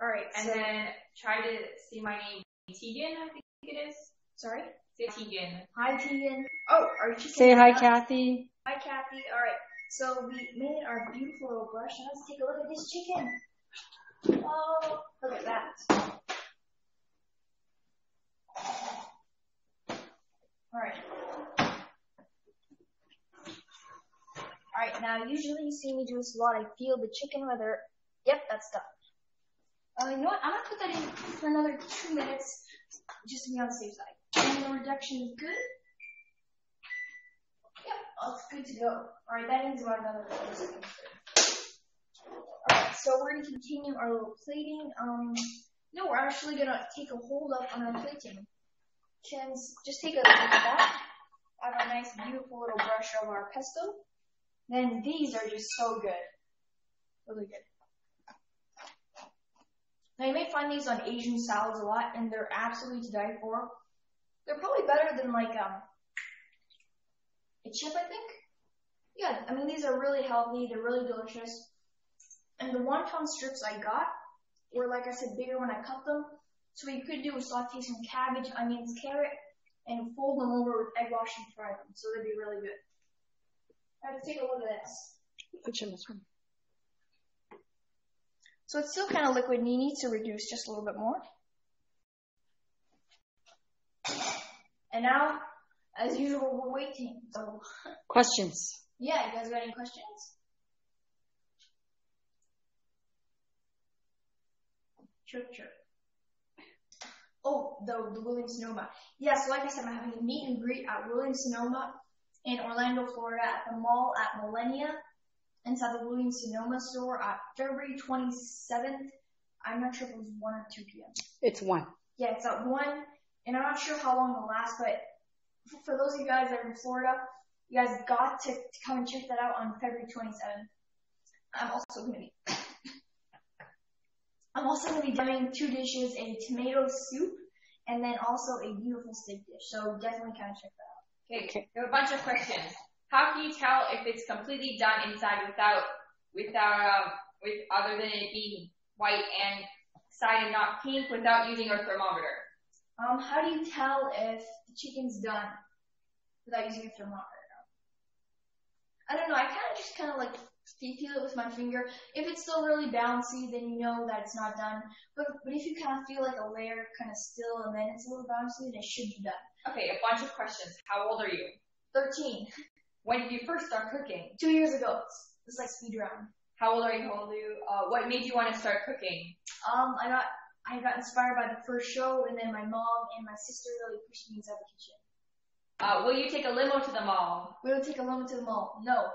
A: All right,
C: And
A: so,
C: then try to see my name. Tegan, I think it is.
A: sorry.
C: Say Tegan.
A: Hi, Tegan. Oh, are you
B: Say hi,
A: Kathy.
B: Kathy.
A: Hi, Kathy. All right. So we made our beautiful little brush. Now let's take a look at this chicken. Oh, look at that. All right. All right. Now, usually you see me do this a lot. I feel the chicken whether. Yep, that's done. Uh, you know what? I'm gonna put that in for another two minutes, just to be on the safe side. And the reduction is good. Yep, oh, it's good to go. Alright, that means about another. Alright, so we're gonna continue our little plating. Um, no, we're actually gonna take a hold up on our plating. Can just take a look at that. Have a nice, beautiful little brush of our pesto. Then these are just so good. Really good. Now you may find these on Asian salads a lot, and they're absolutely to die for. They're probably better than like um a chip, I think. Yeah, I mean these are really healthy. They're really delicious. And the wonton strips I got were, like I said, bigger when I cut them. So what you could do is saute some cabbage, onions, carrot, and fold them over with egg wash and fry them. So they'd be really good. Let's take a look at this.
B: Put you in this one.
A: So it's still kind of liquid and you need to reduce just a little bit more. And now, as usual, we're waiting. So,
B: Questions?
A: yeah, you guys got any questions? Chirp, chirp. Oh, the, the Williams Sonoma. Yeah, so like I said, I'm having a meet and greet at Williams Sonoma in Orlando, Florida at the mall at Millennia inside the Williams Sonoma store at February 27th. I'm not sure if it was 1 or 2 p.m.
B: It's one.
A: Yeah, it's at 1, and I'm not sure how long it'll last, but for those of you guys that are in Florida, you guys got to, to come and check that out on February 27th. I'm also going to be [COUGHS] I'm also going to be doing two dishes, a tomato soup, and then also a beautiful steak dish. So definitely kind of check that out.
C: Okay,
B: Okay.
C: we have a bunch of questions. How can you tell if it's completely done inside without, without, um, with other than it being white and side and not pink without using a thermometer?
A: Um, how do you tell if the chicken's done without using a thermometer? I don't know. I kind of just kind of like feel it with my finger. If it's still really bouncy, then you know that it's not done. But but if you kind of feel like a layer kind of still and then it's a little bouncy, then it should be done.
C: Okay, a bunch of questions. How old are you?
A: Thirteen.
C: When did you first start cooking?
A: Two years ago. It's, it's like speed round.
C: How old are you? How old are you? Uh, what made you want to start cooking?
A: Um, I got I got inspired by the first show, and then my mom and my sister really pushed me inside the kitchen.
C: Uh, will you take a limo to the mall?
A: We don't take a limo to the mall. No,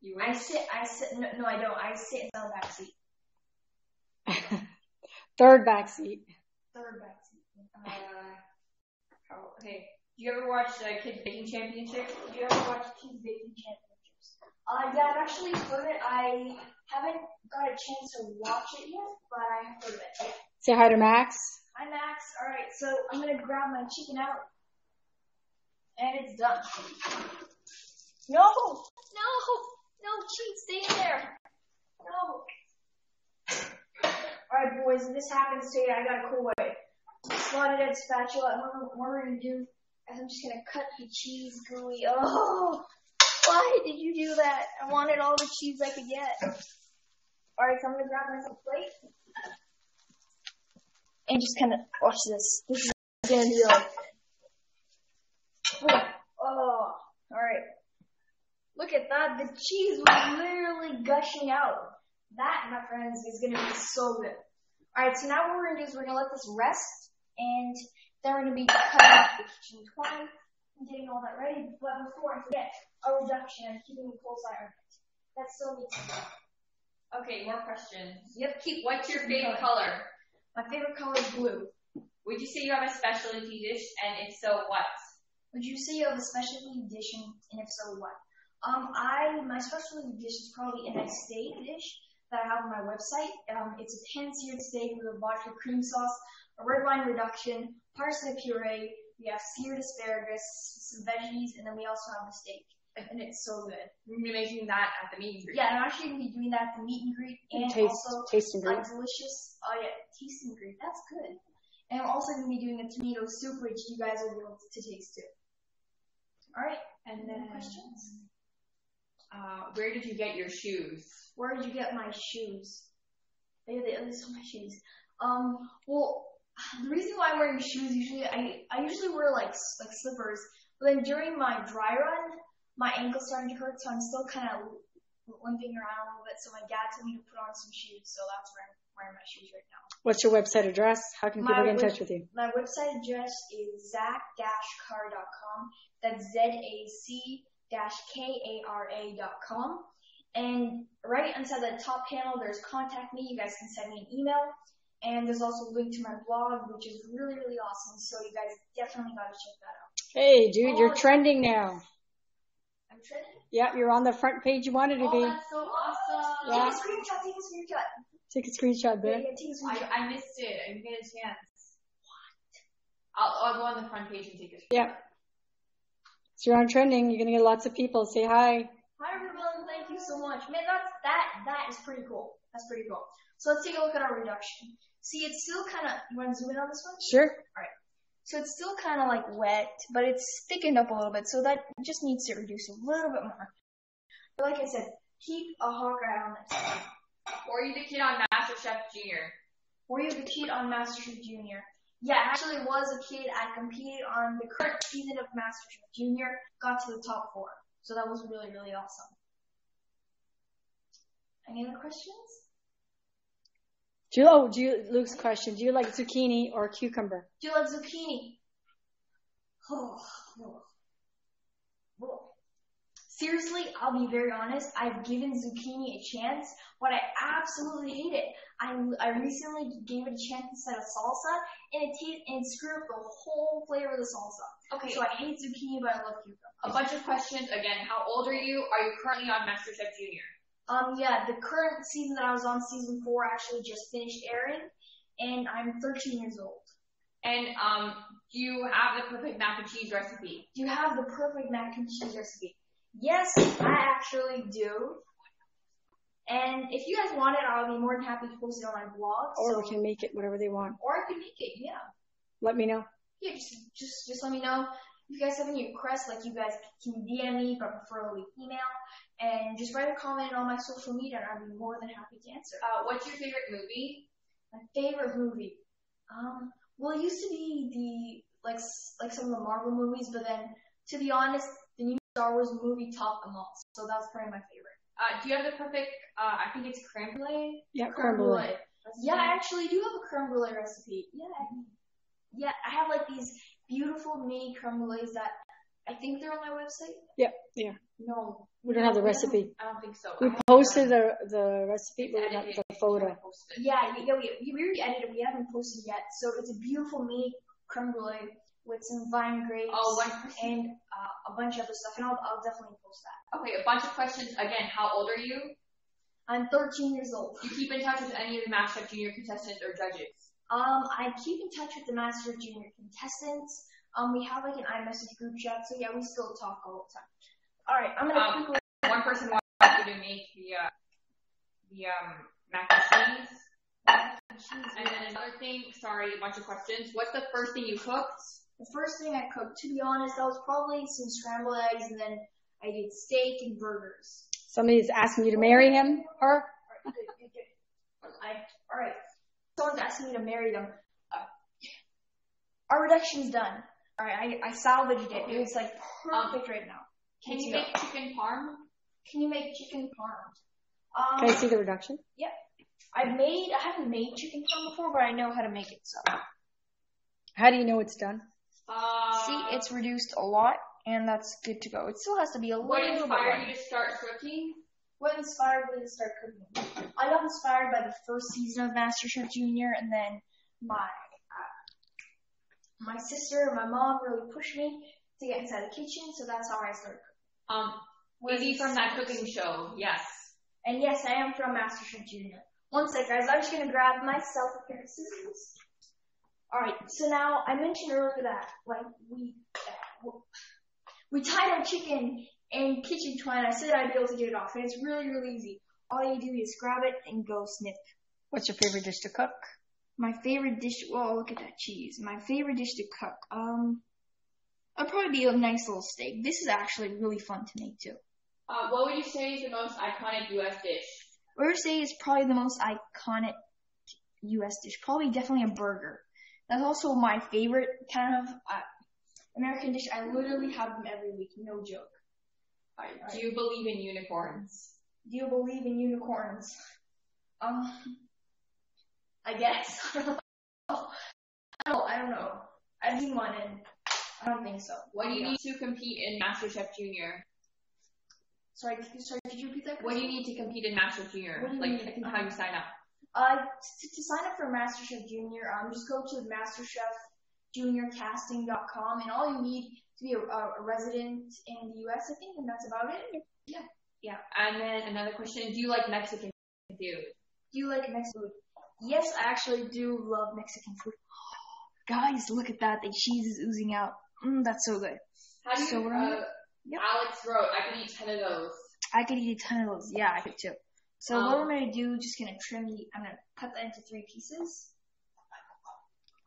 C: You
A: I sit. I sit. No, no, I don't. I sit in the back seat. [LAUGHS]
B: Third back seat.
A: Third back seat.
C: Uh, how, okay. Do you ever watch the Kids Baking Championship?
A: Did you ever watch Kids Baking Championships? Uh, yeah, I've actually heard it. I haven't got a chance to watch it yet, but I have heard of it.
B: Say hi to Max.
A: Hi, Max. All right, so I'm gonna grab my chicken out, and it's done. No, no, no, cheese, stay there. No. [LAUGHS] All right, boys, if this happens to you, I got a cool way. Slotted edge spatula. What we're gonna do is I'm just gonna cut the cheese gooey. Oh, why did you do that? I wanted all the cheese I could get. All right, so I'm gonna grab myself a plate and just kind of watch this. This is gonna be like, oh, all right. Look at that. The cheese was literally gushing out. That, my friends, is gonna be so good. All right, so now what we're gonna do is we're gonna let this rest, and then we're gonna be cutting up the kitchen twine and getting all that ready. But before I forget, a reduction and keeping a close eye on it. That still needs to be done.
C: Okay, more questions.
A: Yep, keep.
C: What's your favorite color?
A: My favorite color is blue.
C: Would you say you have a specialty dish, and if so, what?
A: Would you say you have a specialty dish, and if so, what? Um, I my specialty dish is probably an nice steak dish that I have on my website. Um, it's a pan-seared steak with a vodka cream sauce, a red wine reduction, parsley puree. We have seared asparagus, some veggies, and then we also have the steak. And it's so good.
C: You're gonna be making that at the meeting.
A: Yeah, I'm actually gonna be doing that at the meet and greet and
B: taste,
A: also
B: taste and
A: a delicious, oh yeah, taste and greet. That's good. And I'm also gonna be doing a tomato soup, which you guys will be able to taste too. All right.
C: And
A: Any
C: then,
A: questions?
C: uh, where did you get your shoes?
A: Where did you get my shoes? They they these are my shoes. Um, well, the reason why I'm wearing shoes usually, I I usually wear like like slippers, but then during my dry run, my ankle started to hurt, so I'm still kind of limping around a little bit. So my dad told me to put on some shoes, so that's where I'm wearing my shoes right now.
B: What's your website address? How can people
A: My
B: get in touch with you?
A: My website address is zackara.com. That's Z-A-C-K-A-R-A.com. And right inside the top panel, there's contact me. You guys can send me an email. And there's also a link to my blog, which is really, really awesome. So you guys definitely gotta check that out.
B: Hey, dude,
A: Oh,
B: you're trending now.
A: I'm trending.
B: Yep, you're on the front page you wanted to
C: Oh,
B: be.
C: that's so awesome.
B: Yeah.
A: Take a screenshot, take a screenshot.
B: Take a screenshot, babe.
A: yeah, take a screenshot.
C: I, I missed it. I didn't get a chance. What? I'll, I'll go on the front page and take a
B: Yep. So you're on trending. You're gonna get lots of people. Say hi.
A: Hi everyone, thank you so much. Man, that's that that is pretty cool. That's pretty cool. So let's take a look at our reduction. See, it's still kind of. You want to zoom in on this one?
B: Sure. All right.
A: So it's still kind of like wet, but it's thickened up a little bit. So that just needs to reduce a little bit more. But like I said, keep a hawk eye on this.
C: Or you the kid on MasterChef Junior.
A: Were you the kid on MasterChef Junior? Yeah, I actually was a kid. I competed on the current season of MasterChef Junior. Got to the top four. So that was really, really awesome. Any other questions?
B: Do you, oh, do you, Luke's question. Do you like zucchini or cucumber?
A: Do you like zucchini? Oh, oh, oh. Seriously, I'll be very honest. I've given zucchini a chance, but I absolutely hate it. I, I recently gave it a chance instead of salsa, and it tastes and it screwed up the whole flavor of the salsa.
C: Okay,
A: So I hate zucchini, but I love cucumber.
C: a bunch of questions. Again, how old are you? Are you currently on MasterChef Junior?
A: Um, yeah, the current season that I was on, season four, actually just finished airing, and I'm 13 years old.
C: And um, do you have the perfect mac and cheese recipe?
A: Do you have the perfect mac and cheese recipe? Yes, I actually do. And if you guys want it, I'll be more than happy to post it on my blog.
B: Or
A: so,
B: we can make it whatever they want.
A: or I can make it, yeah.
B: Let me know.
A: Yeah, just, just, just let me know. If you guys have any requests, like you guys can DM me, but preferably email. And just write a comment on my social media, and I'll be more than happy to answer.
C: Uh, what's your favorite movie?
A: My favorite movie. Um, well, it used to be the like like some of the Marvel movies, but then to be honest, the new Star Wars movie topped them all. So that's probably my favorite.
C: Uh, do you have the perfect? Uh, I think it's creme brulee.
B: Yeah,
A: Creme
B: creme brulee.
A: brulee. Yeah, I actually do have a creme brulee recipe. Yeah, I- yeah, I have like these beautiful mini creme brulees that I think they're on my website.
B: Yep, yeah.
A: No,
B: We don't have the
A: we don't-
B: recipe.
C: I don't think so.
B: We
C: I
B: posted the the recipe, but we not the photo.
C: I.
A: Yeah, yeah, we, we already edited. We haven't posted yet. So it's a beautiful mini creme brulee with some vine grapes
C: Oh, one
A: and uh, a bunch of other stuff, and I'll, I'll definitely post that.
C: Okay, a bunch of questions. Again, how old are you?
A: I'm 13 years old.
C: Do you keep in touch with any of the MasterChef Junior contestants or judges?
A: Um, I keep in touch with the Master Junior contestants. Um, we have like an iMessage group chat, so yeah, we still talk all the time. All right, I'm gonna
C: Um,
A: quickly.
C: One person wants you to make the uh, the um mac and cheese, and then another thing. Sorry, a bunch of questions. What's the first thing you cooked?
A: The first thing I cooked, to be honest, that was probably some scrambled eggs, and then I did steak and burgers.
B: Somebody's asking you to marry him, her.
A: I, alright. Someone's asking me to marry them. Uh, our reduction's done. Alright, I, I salvaged it. It was like perfect right now.
C: Can you make chicken parm?
A: Can you make chicken parm?
B: Can I
A: Um,
B: see the reduction? Yep.
A: I've made, I haven't made chicken parm before, but I know how to make it, so.
B: How do you know it's done?
C: Uh,
A: See, it's reduced a lot, and that's good to go. It still has to be a
C: what
A: little bit
C: What
A: inspired
C: you to start cooking?
A: What inspired me to start cooking? I got inspired by the first season of MasterChef Junior, and then my my sister and my mom really pushed me to get inside the kitchen, so that's how I started cooking.
C: Um, is he from that cooking show? Yes.
A: And yes, I am from MasterChef Junior. One sec, guys. I'm just gonna grab myself a pair of scissors. All right. So now I mentioned earlier that like we uh, we tied our chicken in kitchen twine. I said I'd be able to get it off, and it's really really easy. All you do is grab it and go snip.
B: What's your favorite dish to cook?
A: My favorite dish. Well, look at that cheese. My favorite dish to cook. Um, it'd probably be a nice little steak. This is actually really fun to make too.
C: Uh, what would you say is the most iconic U.S. dish?
A: What I would say is probably the most iconic U.S. dish. Probably definitely a burger. That's also my favorite kind of uh, American dish. I literally have them every week. No joke.
C: Uh, do you believe in unicorns?
A: Do you believe in unicorns? Um, I guess. [LAUGHS] I don't know. I don't, know. I've seen one and I don't think so.
C: What do you need to compete in MasterChef Junior?
A: Sorry, could you- sorry, could you repeat that?
C: What do you need to compete in MasterChef Junior?
A: What do you
C: Like
A: mean?
C: how you sign up?
A: Uh, to, to sign up for MasterChef Junior, um, just go to MasterChefJuniorCasting.com, and all you need to be a, a resident in the U.S. I think, and that's about it.
C: Yeah. And then another question: Do you like Mexican food?
A: Do you like Mexican food? Yes, I actually do love Mexican food. [GASPS] Guys, look at that. The cheese is oozing out. Mm, that's so good.
C: How do you?
A: So
C: uh,
A: Yep.
C: Alex wrote, "I could eat ten of those."
A: I could eat a ton of those. Yeah, I could too. So
C: Um,
A: what I'm gonna do, just gonna trim the, I'm gonna cut that into three pieces.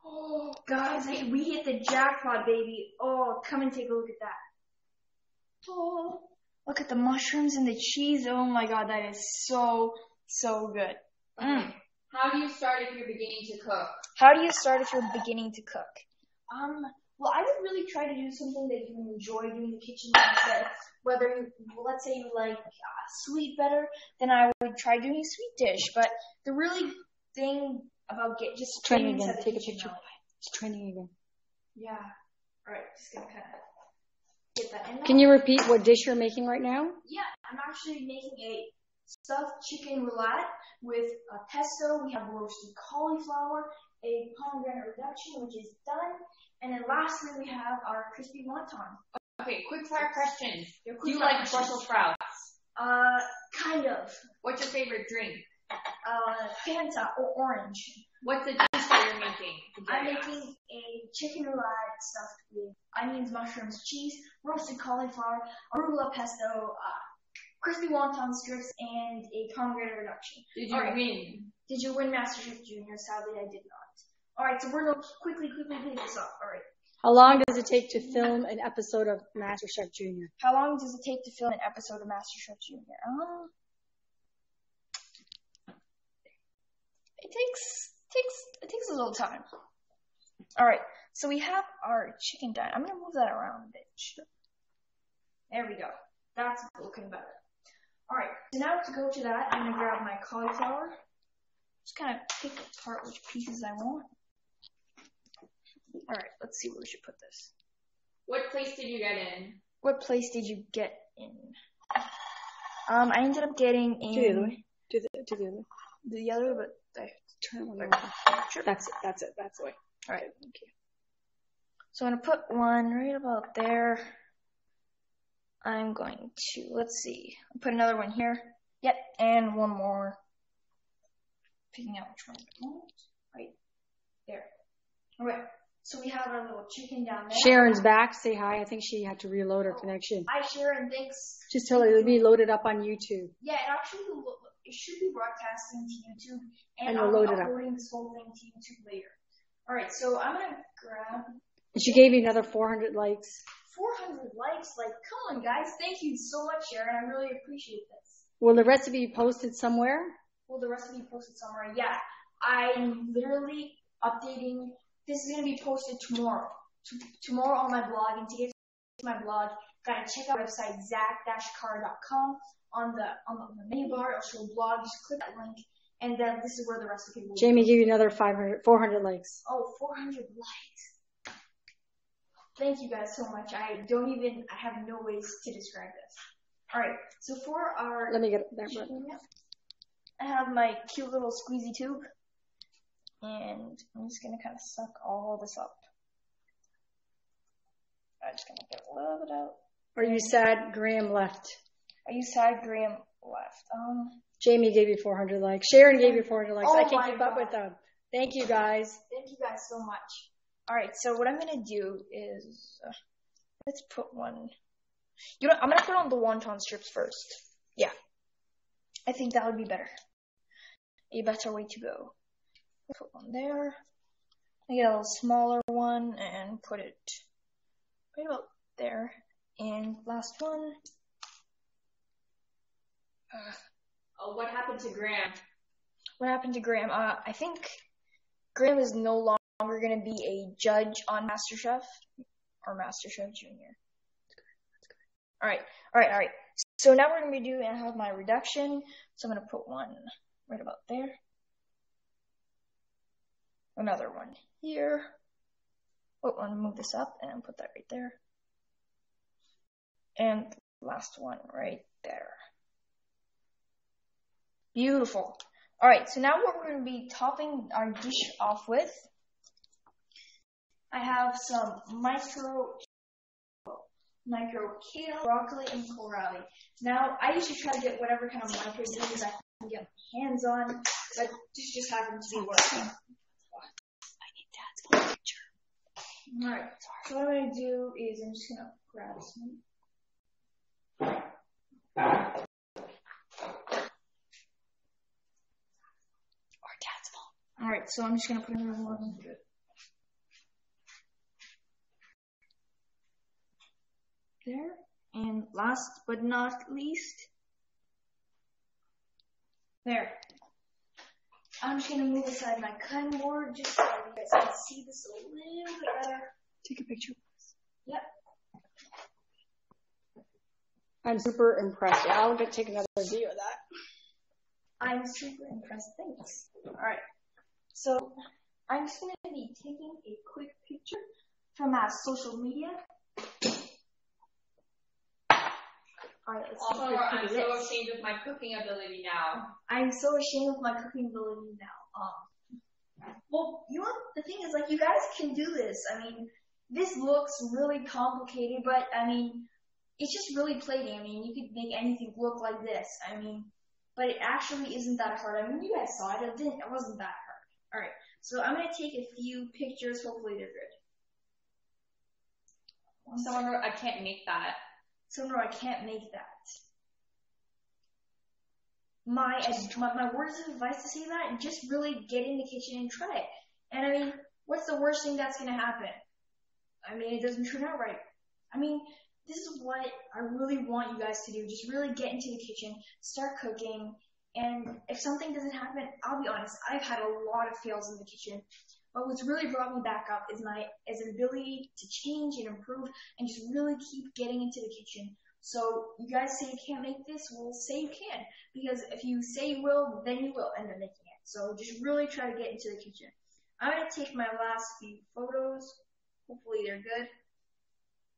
A: Oh, [GASPS] guys, I- we hit the jackpot, baby. Oh, come and take a look at that. Oh, look at the mushrooms and the cheese. Oh my god, that is so, so good. Mm.
C: How do you start if you're beginning to cook?
A: How do you start if you're beginning to cook? Um, well, I would really try to do something that you enjoy doing in the kitchen. Like whether you, well, let's say you like uh, sweet better, then I would try doing a sweet dish. But the really thing about get just
B: Trending
A: getting
B: again. Take a picture.
A: now-
B: It's trending again.
A: Yeah. All right, just gonna kind of get that in. now.
B: Can you repeat what dish you're making right now?
A: Yeah, I'm actually making a stuffed chicken roulade with a pesto. We have roasted cauliflower, a pomegranate reduction, which is done, and then lastly we have our crispy wonton.
C: Okay, quick fire questions.
A: Your
C: Do you like
A: questions.
C: Brussels sprouts?
A: Uh, kind of.
C: What's your favorite drink?
A: Uh, Fanta or orange.
C: What's the dish that you're making?
A: I'm making a chicken roulade stuffed with onions, mushrooms, cheese, roasted cauliflower, arugula pesto, uh, crispy wonton strips, and a pomegranate reduction.
C: Did you
A: Alright.
C: win?
A: Did you win MasterChef Junior? Sadly, I did not. Alright, so we're gonna quickly, quickly clean this up. Alright.
B: How long does it take to film an episode of MasterChef Junior?
A: How long does it take to film an episode of MasterChef Junior? Um, it takes takes it takes a little time. All right, so we have our chicken done. I'm gonna move that around a bit. There we go. That's looking better. All right, so now to go to that, I'm gonna grab my cauliflower. Just kind of pick apart which pieces I want. All right, let's see where we should put this.
C: What place did you get in?
A: What place did you get in? Um, I ended up getting in
B: Do the other way. Do the do the other. way.
A: the other, but I,
B: Turn it one over.
A: Sure.
B: That's it. That's it. That's the way.
A: all right.
B: Thank you.
A: So I'm gonna put one right about there. I'm going to, let's see, put another one here. Yep, and one more. Picking out which one I want. Right there. Alright, so we have our little chicken down there.
B: Sharon's back. Say hi. I think she had to reload her oh, connection.
A: Hi Sharon, thanks.
B: Just tell her it'll be loaded up on YouTube.
A: Yeah, it actually it should be broadcasting to YouTube, and,
B: And
A: I'll be
B: load it up.
A: uploading this whole thing to YouTube later. All right, so I'm gonna grab
B: And she gave you another 400 likes.
A: 400 likes. Like, come on, guys! Thank you so much, Sharon. I really appreciate this.
B: Will the recipe be posted somewhere?
A: Will the recipe posted somewhere? Yeah, I'm literally updating. This is gonna be posted tomorrow. T- tomorrow on my blog, and to get to my blog, gotta check out website zackara.com. On the on the menu bar, it'll show blog. Just click that link, and then this is where the recipe will. be.
B: Jamie give you another 500, 400 likes.
A: Oh, 400 likes. Thank you guys so much. I don't even, I have no ways to describe this. Alright, so for our,
B: Let me get that one.
A: I have my cute little squeezy tube. And I'm just gonna kind of suck all this up. I'm just gonna get a little bit out.
B: Are you sad Graham left?
A: Are you sad Graham left? Um,
B: Jamie gave you 400 likes. Sharon gave you 400 likes.
A: Oh
B: I can't keep up with them. Thank you guys.
A: Thank you guys so much. Alright, so what I'm gonna do is, uh, let's put one, you know, I'm gonna put on the wonton strips first. Yeah. I think that would be better. A better way to go. Put one there. I get a little smaller one and put it right about there. And last one. Uh,
C: Oh, what happened to Graham?
A: what happened to Graham? Uh, I think Graham is no longer going to be a judge on MasterChef or MasterChef Junior. All right, all right, all right. So now we're going to be doing. I have my reduction, so I'm going to put one right about there. Another one here. Oh, I'm gonna move this up and put that right there. And last one right there. Beautiful. Alright, so now what we're going to be topping our dish off with, I have some micro, micro kale, broccoli, and kohlrabi. Now, I usually try to get whatever kind of micro greens I can get my hands on, but this just happens to be working. I have. Alright, so what I'm going to do is I'm just going to grab some. Or dad's phone. Alright, so I'm just going to put another one. There. And last but not least, there. I'm just gonna move aside my cutting board just so you guys can see this a little bit better.
B: Take a picture.
A: Yep.
B: I'm super impressed. Yeah, I'll get take another video of that.
A: I'm super impressed. Thanks. Alright. So, I'm just gonna be taking a quick picture from our social media. Alright, let's take a
C: Also, I'm so ashamed of my cooking ability now.
A: I'm so ashamed of my cooking ability now. Um, well, you know, the thing is, like, you guys can do this. I mean, this looks really complicated, but I mean, it's just really plating. I mean, you could make anything look like this. I mean, but it actually isn't that hard. I mean, you guys saw it. It didn't. It wasn't that hard. All right. So I'm gonna take a few pictures. Hopefully they're good.
C: Someone wrote, I can't make that.
A: So no, I can't make that. My, my my words of advice to say that, just really get in the kitchen and try it. And I mean, what's the worst thing that's gonna happen? I mean, it doesn't turn out right. I mean, this is what I really want you guys to do. Just really get into the kitchen, start cooking, and if something doesn't happen, I'll be honest, I've had a lot of fails in the kitchen. But what's really brought me back up is my is an ability to change and improve and just really keep getting into the kitchen. So you guys say you can't make this, well say you can. Because if you say you will, then you will end up making it. So just really try to get into the kitchen. I'm gonna take my last few photos. Hopefully they're good.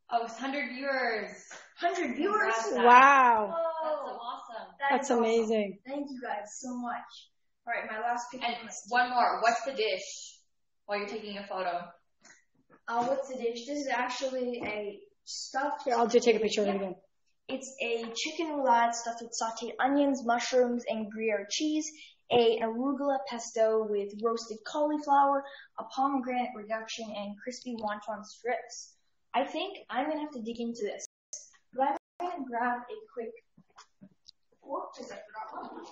C: Oh, it's 100 viewers.
A: Hundred viewers.
C: Congrats. That-
B: Wow.
C: That's awesome.
A: that
B: That's
A: is awesome.
B: amazing.
A: Thank you guys so much. Alright, my last picture.
C: And one more. What's the dish while you're taking a photo?
A: Uh, what's the dish? This is actually a stuffed.
B: Here, I'll just take a picture of it again.
A: It's a chicken roulade stuffed with sauteed onions, mushrooms, and Gruyere cheese, a arugula pesto with roasted cauliflower, a pomegranate reduction, and crispy wonton strips. I think I'm gonna have to dig into this. But I'm gonna grab a quick fork because I forgot one.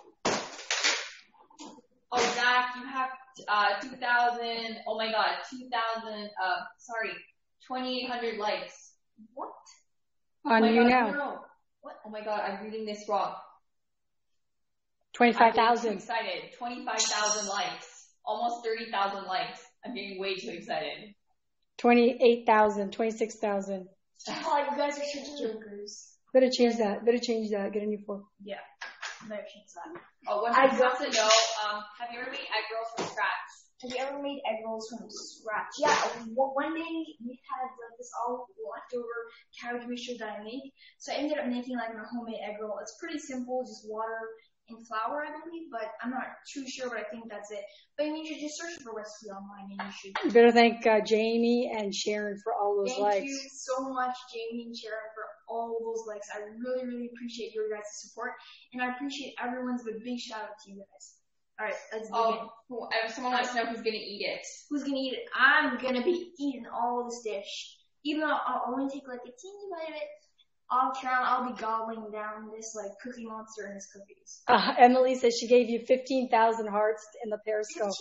C: Oh, Zac, you have uh 2,000. Oh my God, 2,000. Uh, sorry, 2,800 likes.
A: What?
B: On
C: oh my
B: you
C: God,
B: now.
C: No. What? Oh my God, I'm reading this wrong.
B: 25,000.
C: I'm too excited. 25,000 likes. Almost 30,000 likes. I'm getting way too excited.
B: Twenty-eight thousand. Twenty-six thousand.
A: Oh, you guys are such jokers.
B: Better change that. Better change that. Get a new fork.
A: Yeah, better change that.
C: Oh, one
A: I
C: thing to know, um, have you ever made egg rolls from scratch?
A: Have you ever made egg rolls from scratch? Yeah, one one day we had like this all leftover cabbage mixture that I made. So I ended up making like my homemade egg roll. It's pretty simple, just water and flour, I believe, but I'm not too sure, but I think that's it. But I mean, you should just search for recipe online and you should.
B: You better thank uh, Jamie and Sharon for all those
A: Thank
B: likes.
A: you so much, Jamie and Sharon, for all those likes. I really, really appreciate your guys' support, and I appreciate everyone's. But big shout out to you guys. All right, let's dig in.
C: Oh, who- uh, someone wants to know who's gonna eat it.
A: Who's gonna eat it? I'm gonna be eating all this dish. Even though I'll only take like a teeny bite of it, I'll try. I'll be gobbling down this like Cookie Monster and his cookies.
B: Uh, Emily says she gave you fifteen thousand hearts in the Periscope.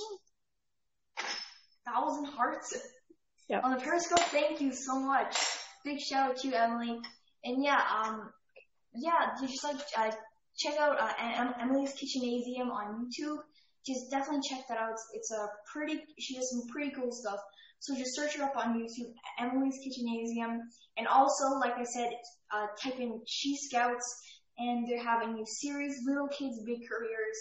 A: Thousand hearts
B: Yep.
A: on the Periscope. Thank you so much. Big shout out to you, Emily. And yeah, um, yeah, just like uh, check out uh, Em- Emily's Kitchenasium on YouTube. Just definitely check that out. It's, it's a pretty. She does some pretty cool stuff. So just search her up on YouTube, Emily's Kitchenasium, and also, like I said, uh, type in She Scouts, and they're having a new series, Little Kids Big Careers,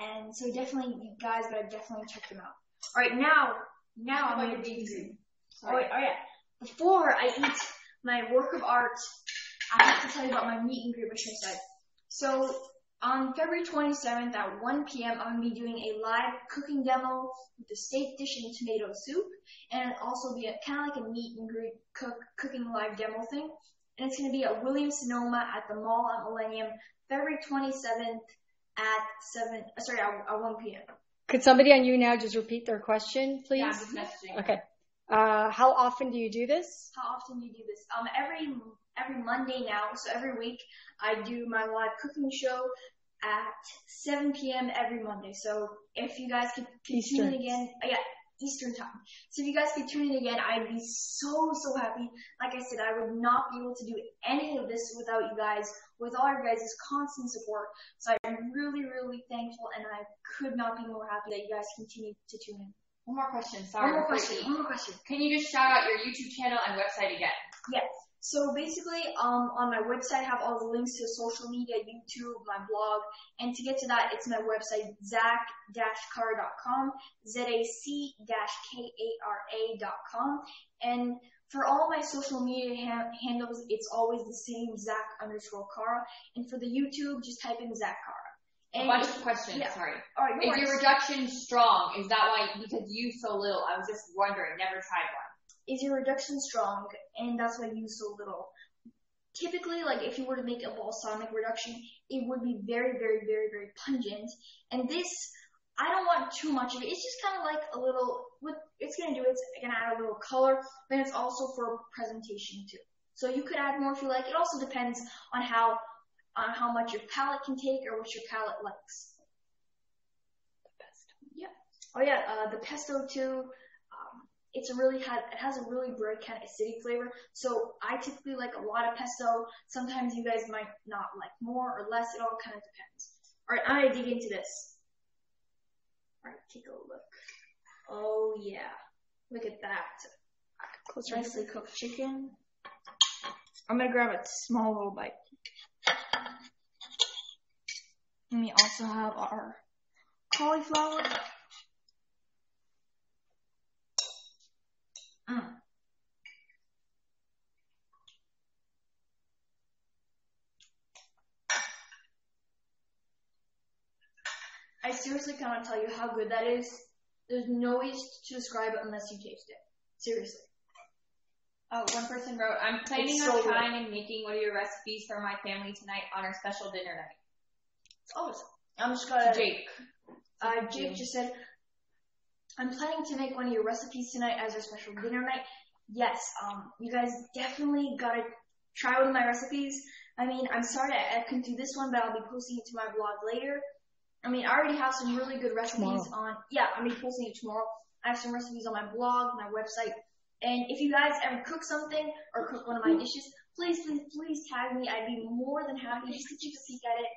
A: and so definitely, you guys gotta definitely check them out. All right, now, now I'm gonna do Oh, wait, oh yeah. Before I eat my work of art, I have to tell you about my meet and greet with Shrimp So on February 27th at 1 p.m., I'm going to be doing a live cooking demo with the steak dish and tomato soup, and also be a kind of like a meet and greet cook cooking live demo thing. And it's going to be at Williams Sonoma at the mall at Millennia, February 27th at 7, uh, sorry, at, at 1 p.m.
B: Could somebody on YouNow just repeat their question, please?
C: Yeah, just messaging.
B: Okay. Uh, how often do you do this?
A: How often do you do this? Um, every every Monday now, so every week I do my live cooking show at 7 p.m. every Monday. So if you guys could, could tune in again, uh, yeah, Eastern time. So if you guys could tune in again, I'd be so so happy. Like I said, I would not be able to do any of this without you guys, with all your guys' constant support. So I'm really really thankful, and I could not be more happy that you guys continue to tune in.
C: One more question. sorry.
A: One
C: more
A: question. One more question.
C: Can you just shout out your YouTube channel and website again?
A: Yeah. So basically, um, on my website, I have all the links to social media, YouTube, my blog, and to get to that, it's my website, zackara.com, Z-A-C-K-A-R-A.com, and for all my social media ha- handles, it's always the same, Zac underscore Kara, and for the YouTube, just type in Zac Kara.
C: A
A: And
C: bunch
A: if-
C: of questions.
A: yeah.
C: Sorry.
A: all right, no
C: Is your reduction strong? Is that why? Because you so little. I was just wondering. Never tried one.
A: Is your reduction strong, and that's why you use so little. Typically, like if you were to make a balsamic reduction, it would be very, very, very, very pungent. And this, I don't want too much of it. It's just kind of like a little. What it's gonna do, it's gonna add a little color, but it's also for presentation too. So you could add more if you like. It also depends on how on how much your palate can take or what your palate likes. The pesto. Yeah. Oh yeah, uh, the pesto too. It's a really had it has a really bright kind of acidic flavor. So I typically like a lot of pesto. Sometimes you guys might not like more or less. It all kind of depends. All right, I'm gonna dig into this. All right, take a look. Oh yeah, look at that.
B: Closer.
A: Nicely cooked chicken. I'm gonna grab a small little bite. And we also have our cauliflower. Mm. I seriously cannot tell you how good that is. There's no way to describe it unless you taste it. Seriously.
C: Oh, one person wrote, I'm planning
A: It's
C: on
A: so good.
C: trying and making one of your recipes for my family tonight on our special dinner night.
A: Oh, I'm just gonna.
C: Jake.
A: Uh, Jake just said, I'm planning to make one of your recipes tonight as our special dinner night. Yes, um, you guys definitely gotta try one of my recipes. I mean, I'm sorry I, I couldn't do this one, but I'll be posting it to my blog later. I mean, I already have some really good recipes
B: Tomorrow.
A: on, yeah, I'm gonna be posting it tomorrow. I have some recipes on my blog, my website. And if you guys ever cook something or cook one of my dishes, please, please, please tag me. I'd be more than happy just to take a peek at it.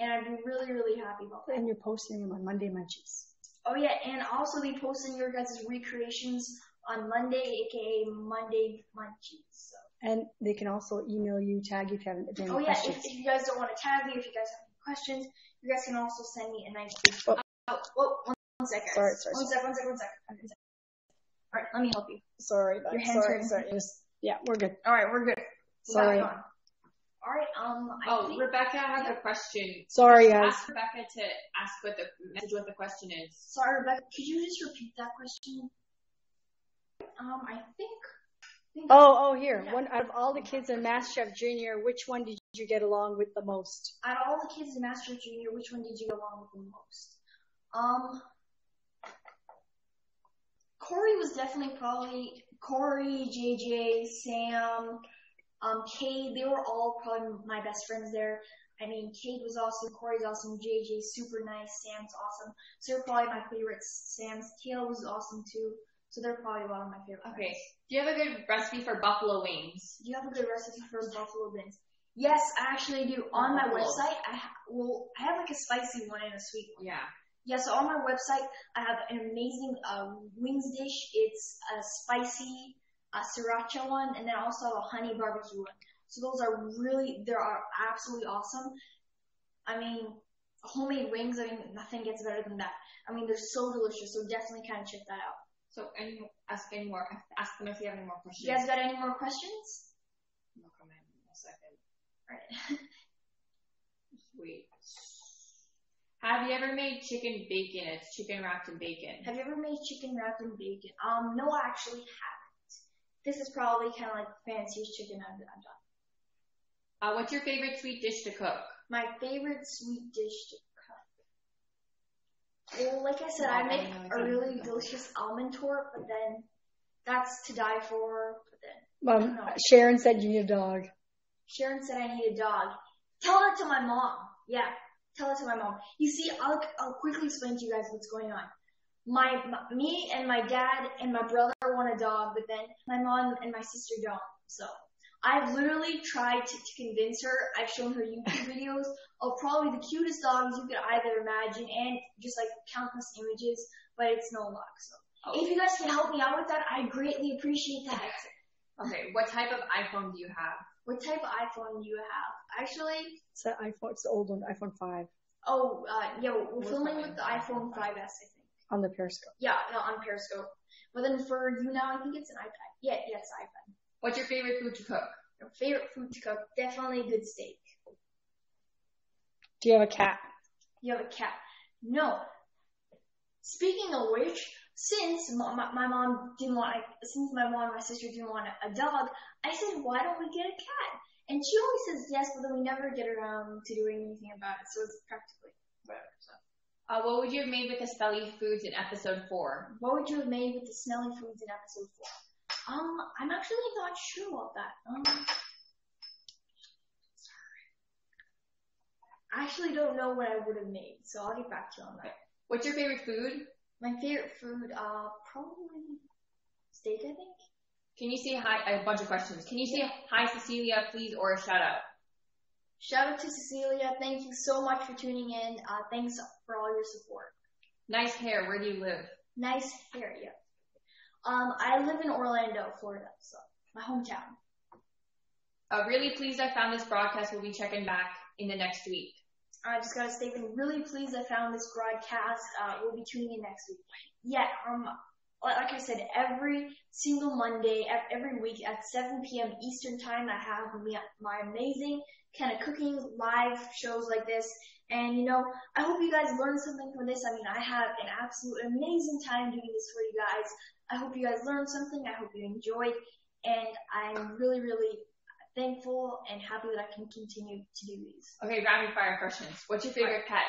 A: And I'd be really, really happy about that.
B: And you're posting them on Monday Munchies.
A: Oh yeah, and also be posting your guys' recreations on Monday, aka Monday Munchies. So.
B: And they can also email you, tag you if you have any
A: Oh yeah, if, if you guys don't want to tag me, if you guys have any questions, you guys can also send me a nice.
B: Oh.
A: Oh, whoa, one, one second.
B: Sorry, sorry,
A: One sec, one sec, one sec. One sec. All right, let me help you.
B: Sorry, bud.
A: Your hands
B: sorry,
A: hurting.
B: sorry. Just, yeah, we're good.
A: All right, we're good.
B: Sorry.
A: It. All right, um, I
C: Oh,
A: think,
C: Rebecca has a question.
B: Sorry, guys.
C: Ask Rebecca to ask what the message what the question is.
A: sorry, Rebecca, could you just repeat that question? Um, I think. think
B: Oh, oh, here.
A: Yeah.
B: One out of all the kids in MasterChef Junior, which one did you get along with the most?
A: out of all the kids in Master Junior, which one did you get along with the most? Um, Corey was definitely probably Corey, JJ, Sam, um, Cade. They were all probably my best friends there. I mean, Cade was awesome, Corey's awesome, JJ super nice, Sam's awesome. So they're probably my favorites. Sam's Tail was awesome too. So they're probably a lot of my favorites.
C: Okay. Do you have a good recipe for buffalo wings?
A: Do you have a good recipe for buffalo wings? Yes, I actually do. On my website, I ha- well, I have like a spicy one and a sweet one.
C: Yeah.
A: Yeah, so on my website, I have an amazing uh, wings dish. It's a spicy uh, sriracha one, and then also have a honey barbecue one. So those are really, they are absolutely awesome. I mean, homemade wings. I mean, nothing gets better than that. I mean, they're so delicious. So definitely kind of check that out.
C: So any ask any more ask them if you have any more questions.
A: You guys got any more questions?
C: No comment in a second.
A: Alright. [LAUGHS]
C: Sweet. Have you ever made chicken bacon? It's chicken wrapped in bacon.
A: Have you ever made chicken wrapped in bacon? Um, no, I actually haven't. This is probably kind of like the fanciest chicken I've, I've done.
C: Uh, what's your favorite sweet dish to cook?
A: My favorite sweet dish to cook. Well, like I said, I make
C: I
A: a really
C: what
A: delicious almond tort, but then that's to die for. But then
B: Um, Sharon said you need a dog.
A: Sharon said I need a dog. Tell that to my mom. Yeah, tell it to my mom. You see, I'll, I'll quickly explain to you guys what's going on. My, my, me and my dad and my brother want a dog, but then my mom and my sister don't. So I've literally tried to, to convince her. I've shown her YouTube [LAUGHS] videos of probably the cutest dogs you could either imagine and just like countless images, but it's no luck. So
C: Oh.
A: if you guys can help me out with that, I greatly appreciate that.
C: Okay, what type of iPhone do you have?
A: What type of iPhone do you have? Actually,
B: It's the iPhone. It's the old one, iPhone 5
A: Oh, uh, yeah, we're
C: What's
A: filming with the iPhone 5S, I think.
B: On the Periscope.
A: Yeah, no, on Periscope. But then for YouNow, I think it's an iPad. Yeah, yeah, it's an iPad.
C: What's your favorite food to cook?
A: Your favorite food to cook? Definitely a good steak.
B: Do you have a cat?
A: You have a cat? No. Speaking of which, since my, my, my mom didn't want, since my mom and my sister didn't want a, a dog, I said, why don't we get a cat? And she always says yes, but then we never get around to doing anything about it, so it's practically whatever. So.
C: Uh, what would you have made with the Spelly Foods in episode four?
A: What would you have made with the smelly foods in episode four? Um, I'm actually not sure about that. Um, sorry. I actually don't know what I would have made, so I'll get back to you on that.
C: What's your favorite food?
A: My favorite food, uh, probably steak, I think.
C: Can you say hi? I have a bunch of questions. Can you say hi, Cecilia, please, or a shout out?
A: Shout out to Cecilia. Thank you so much for tuning in. Uh, thanks for all your support.
C: Nice hair. Where do you live?
A: Nice hair, yeah. Um, I live in Orlando, Florida, so my hometown.
C: Uh, really pleased I found this broadcast. We'll be checking back in the next week.
A: I just got a statement. Really pleased I found this broadcast. Uh, we'll be tuning in next week. Yeah, um, like like I said, every single Monday, every week at 7 p.m. Eastern time, I have my amazing kind of cooking live shows like this. And you know, I hope you guys learned something from this. I mean, I had an absolute amazing time doing this for you guys. I hope you guys learned something. I hope you enjoyed. and I'm really, really thankful and happy that I can continue to do these.
C: Okay, rapid fire questions. What's your favorite pet?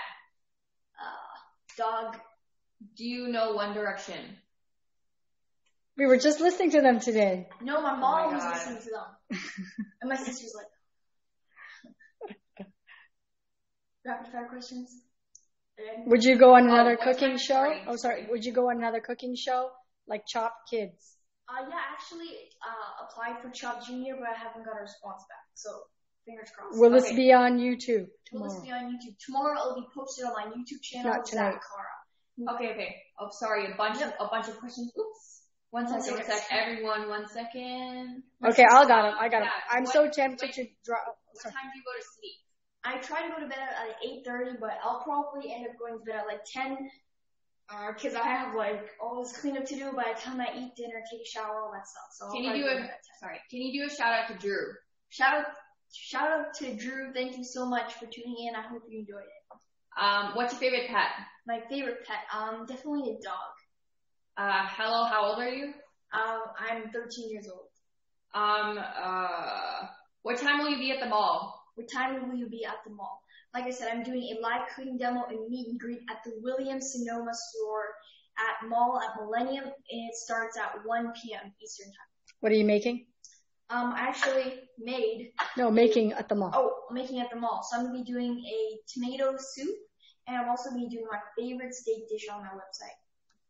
A: Uh, dog,
C: Do you know One Direction?
B: We were just listening to them today.
A: no, my
C: my
A: mom was
C: God.
A: listening to them, and my sister's like. [LAUGHS] Rapid fire questions. And-
B: Would you go on another
C: what
B: cooking show?
C: sorry,
B: oh, sorry.
C: sorry.
B: Would you go on another cooking show like Chop Kids?
A: Uh, yeah, actually uh, applied for Chopped Junior, but I haven't got a response back. So fingers crossed.
B: Will this be on YouTube
A: Will this
B: tomorrow?
A: be on YouTube tomorrow? It'll be posted on my YouTube channel.
B: Not tonight.
A: Zac Kara.
C: Okay, okay. Oh, sorry, a bunch of a bunch of questions. Oops. One
A: One
C: second, one
A: second.
C: Everyone, one second.
B: Okay, I got him. I got him.
C: Yeah,
B: I'm
C: what-
B: so tempted
C: wait.
B: to drop.
C: What
B: Sorry.
C: time do you go to sleep?
A: I try to go to bed at like 8.30, but I'll probably end up going to bed at like 10, uh, cause I have like all this cleanup to do by the time I eat dinner, take a shower, all that stuff. So I'll
C: Can you do a
A: to bed at 10.
C: sorry? Can you do a shout out to Drew?
A: Shout out, shout out to Drew. Thank you so much for tuning in. I hope you enjoyed it.
C: Um, what's your favorite pet?
A: My favorite pet, um, definitely a dog.
C: Uh, hello, how old are you?
A: Um, I'm 13 years old.
C: Um, uh, what time will you be at the mall?
A: What time will you be at the mall? Like I said, I'm doing a live cooking demo and meet and greet at the Williams Sonoma store at Mall at Millennia, and it starts at 1 p.m. Eastern time.
B: What are you making?
A: Um, I actually made,
B: No, making at the mall.
A: oh, making at the mall. So I'm gonna be doing a tomato soup, and I'm also gonna be doing my favorite steak dish on my website.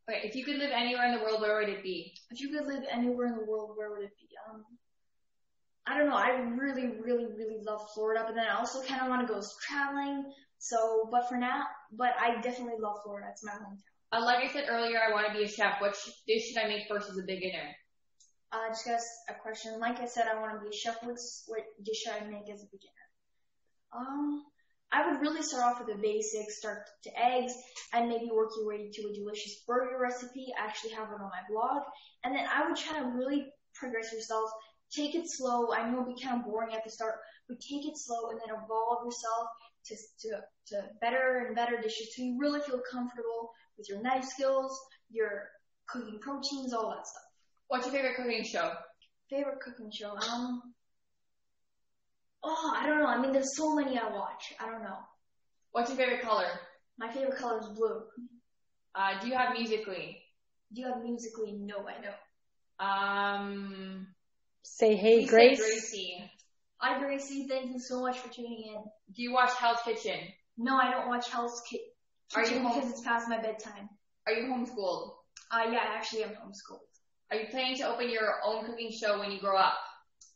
C: Okay, if you could live anywhere in the world, where would it be?
A: If you could live anywhere in the world, where would it be? Um, I don't know. I really, really, really love Florida, but then I also kind of want to go traveling. So, but for now, but I definitely love Florida. It's my hometown.
C: Uh, like I said earlier, I want to be a chef. What sh- dish should I make first as a beginner?
A: Uh, just got a question. Like I said, I want to be a chef. What's what dish should I make as a beginner? Um, I would really start off with the basics, start to eggs, and maybe work your way to a delicious burger recipe. I actually have one on my blog, and then I would try to really progress yourself. Take it slow. I know it'll be kind of boring at the start, but take it slow and then evolve yourself to to to better and better dishes, so you really feel comfortable with your knife skills, your cooking proteins, all that stuff.
C: What's your favorite cooking show?
A: Favorite cooking show? Um, oh, I don't know. I mean, there's so many I watch. I don't know.
C: What's your favorite color?
A: My favorite color is blue.
C: Uh, do you have Musical.ly?
A: Do you have Musical.ly? No, I don't.
C: Um,
B: Say hey,
C: please say
B: Grace.
C: Gracie.
A: Hi, Gracie. Thank you so much for tuning in.
C: Do you watch Hell's Kitchen?
A: No, I don't watch Hell's Ki-
C: Are you home-
A: because it's past my bedtime.
C: Are you homeschooled?
A: Uh, yeah, actually, I actually am homeschooled.
C: Are you planning to open your own cooking show when you grow up?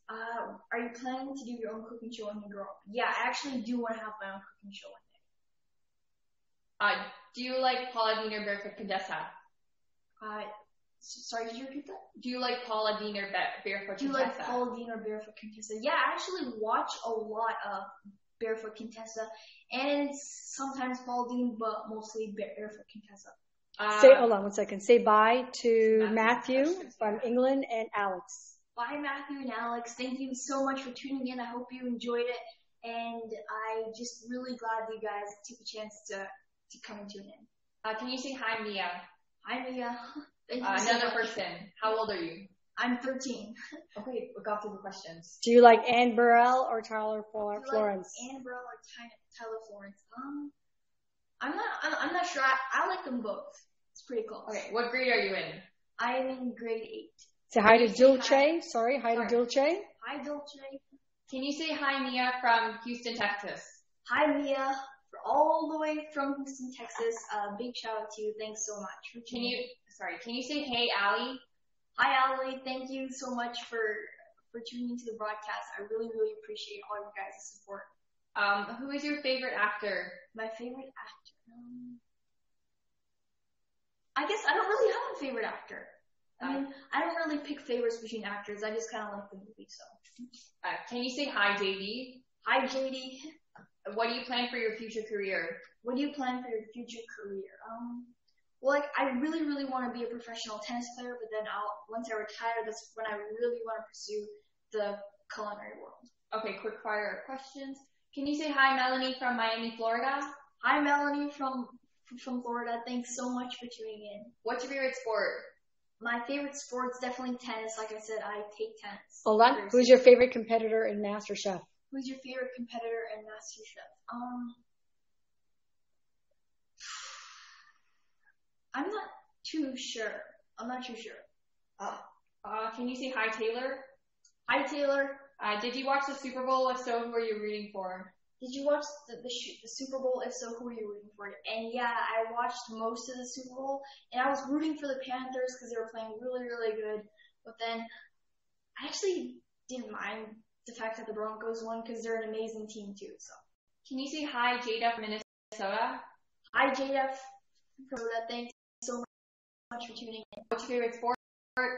A: Uh, are you planning to do your own cooking show when you grow up? Yeah, I actually do want to have my own cooking show one day.
C: Uh, do you like Paula Deen or Barefoot Contessa?
A: Uh, sorry, did you repeat that?
C: Do you like Paula Deen or Ba- Barefoot Contessa?
A: Do you like Paula Deen or Barefoot Contessa? Yeah, I actually watch a lot of Barefoot Contessa and sometimes Paula Deen, but mostly Ba- Barefoot Contessa.
C: Uh,
B: Say, hold on one second. Say bye to
C: Matthew.
B: Matthew from England and Alex.
A: Bye, Matthew and Alex. Thank you so much for tuning in. I hope you enjoyed it, and I just really glad you guys took a chance to to come and tune in.
C: uh, can you say hi, Mia?
A: Hi, Mia. [LAUGHS] Thank you
C: Uh,
A: so
C: another
A: much.
C: person. How old are you?
A: I'm 13. [LAUGHS]
C: Okay, we got through the questions.
B: Do you like Anne Burrell or Tyler Flo-
A: Do
B: Florence?
A: Like Anne Burrell or Ty- Tyler Florence? Um, I'm not. I'm, I'm not sure. I, I like them both. It's pretty cool.
C: Okay, what grade are you in?
A: I'm in grade eight.
B: Say hi to
C: Can you say
B: Dulce. Sorry, hi to
C: Sorry.
B: Dulce.
A: Hi, Dolce.
C: Can you say hi, Mia from Houston, Texas?
A: Hi, Mia. For all the way from Houston, Texas. Uh, big shout out to you. Thanks so much. for
C: Can
A: tuning
C: you,
A: in.
C: sorry, can you say hey, Allie?
A: Hi, Allie. Thank you so much for for tuning into the broadcast. I really, really appreciate all you guys' support.
C: Um, who is your favorite actor?
A: My favorite actor. Um, I guess I don't really have a favorite actor. I I don't really pick favorites between actors. I just kind of like the movie. So,
C: Uh, can you say hi, JD?
A: hi, JD.
C: What do you plan for your future career?
A: What do you plan for your future career? Um, well, like I really, really want to be a professional tennis player, but then I'll once I retire, that's when I really want to pursue the culinary world.
C: Okay, quick fire questions. Can you say hi, Melanie from Miami, Florida?
A: Hi, Melanie from from Florida. Thanks so much for tuning in.
C: What's your favorite sport?
A: My favorite sport's definitely tennis. Like I said, I take tennis.
B: Hold on. Who's your favorite competitor in MasterChef?
A: Who's your favorite competitor in MasterChef? Um, I'm not too sure. I'm not too sure. Uh,
C: Uh, can you say hi, Taylor?
A: hi Taylor.
C: Uh, did you watch the Super Bowl? If so, who are you rooting for?
A: Did you watch the the, the Super Bowl? If so, who are you rooting for? And yeah, I watched most of the Super Bowl, and I was rooting for the Panthers because they were playing really, really good. But then, I actually didn't mind the fact that the Broncos won because they're an amazing team too. So,
C: Can you say hi, Jada from Minnesota?
A: hi JF, Minnesota. Thanks so much for tuning in.
C: What's your favorite sport?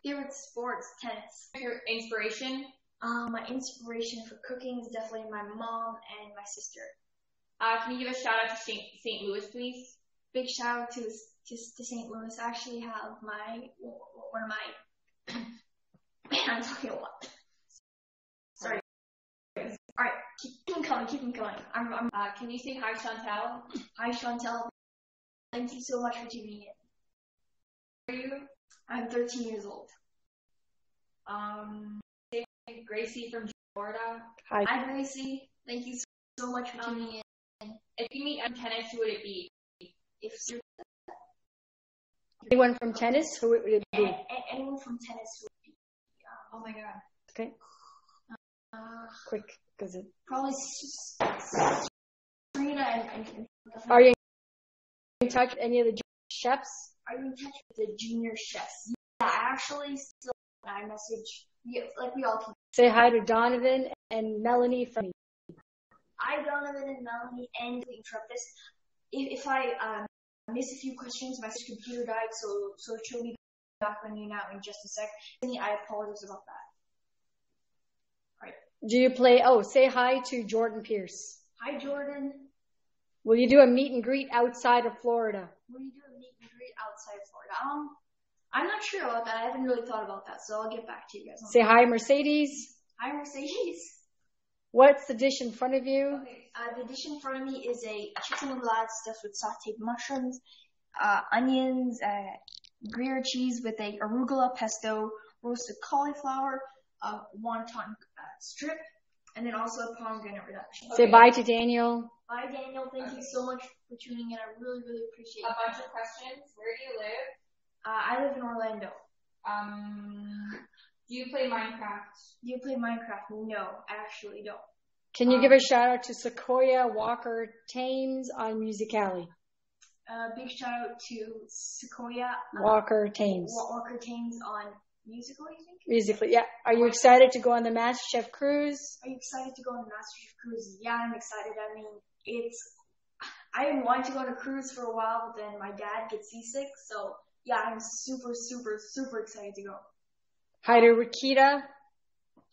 A: Favorite sports, tennis.
C: Your inspiration?
A: Um, my inspiration for cooking is definitely my mom and my sister.
C: Uh, can you give a shout out to St. Louis, please?
A: Big shout out to to, to St. Louis. I actually have my one of my. Man, [COUGHS] I'm talking a lot. Sorry. All right, keep, keep coming. Keep coming. I'm, I'm.
C: Uh, can you say hi, Chantel?
A: Hi, Chantel. Thank you so much for tuning in.
C: Are you?
A: I'm 13 years old.
C: Um, Gracie from Florida.
B: Hi.
A: Hi, Gracie. Thank you so much for tuning in.
C: If you meet on tennis, who would it be?
A: If you're
B: Anyone from tennis? Who would it be?
A: a- anyone from tennis would be
C: Oh my god.
B: Okay,
A: uh,
B: quick, because it.
A: probably S- S- Serena and, and
B: Are you in touch with any of the chefs?
A: Are you in touch with the junior chefs? Yeah, I actually still I message yeah, like we all keep.
B: Say hi to Donovan and Melanie from me.
A: I Donovan and Melanie and interrupt this. If, if I um, miss a few questions, my computer died, so so she'll be back on YouNow in just a sec. I apologize about that.
B: Do you play? Oh, say hi to Jordan Pierce.
A: Hi Jordan.
B: Will you do a meet and greet outside of Florida?
A: Will you do a meet and greet outside of Florida? Um, I'm not sure about that. I haven't really thought about that, so I'll get back to you guys.
B: Say hi, Mercedes.
A: Hi Mercedes.
B: What's the dish in front of you?
A: Uh, the dish in front of me is a chicken roulade stuffed with sauteed mushrooms, uh, onions, uh, Gruyere cheese with a arugula pesto, roasted cauliflower, uh, wonton uh, strip, and then also a pomegranate reduction.
B: Say bye to Daniel.
A: Bye, Daniel. Thank you so much for tuning in. I really, really appreciate it.
C: A
A: it.
C: bunch of questions. Where do you live?
A: Uh, I live in Orlando.
C: Um, do you play Minecraft?
A: Do you play Minecraft? No, I actually don't.
B: Can you give a shout out to Sequoia Walker Tames on Musical.ly?
A: Uh, big shout out to Sequoia uh,
B: Walker Tames.
A: Walker Tames on Musical, you think?
B: Musical.ly, yeah. Are you excited to go on the MasterChef cruise?
A: Are you excited to go on the MasterChef cruise? Yeah, I'm excited. I mean, it's. I have been wanting to go on a cruise for a while, but then my dad gets seasick, so yeah, I'm super, super, super excited to go.
B: Hi to Rakita.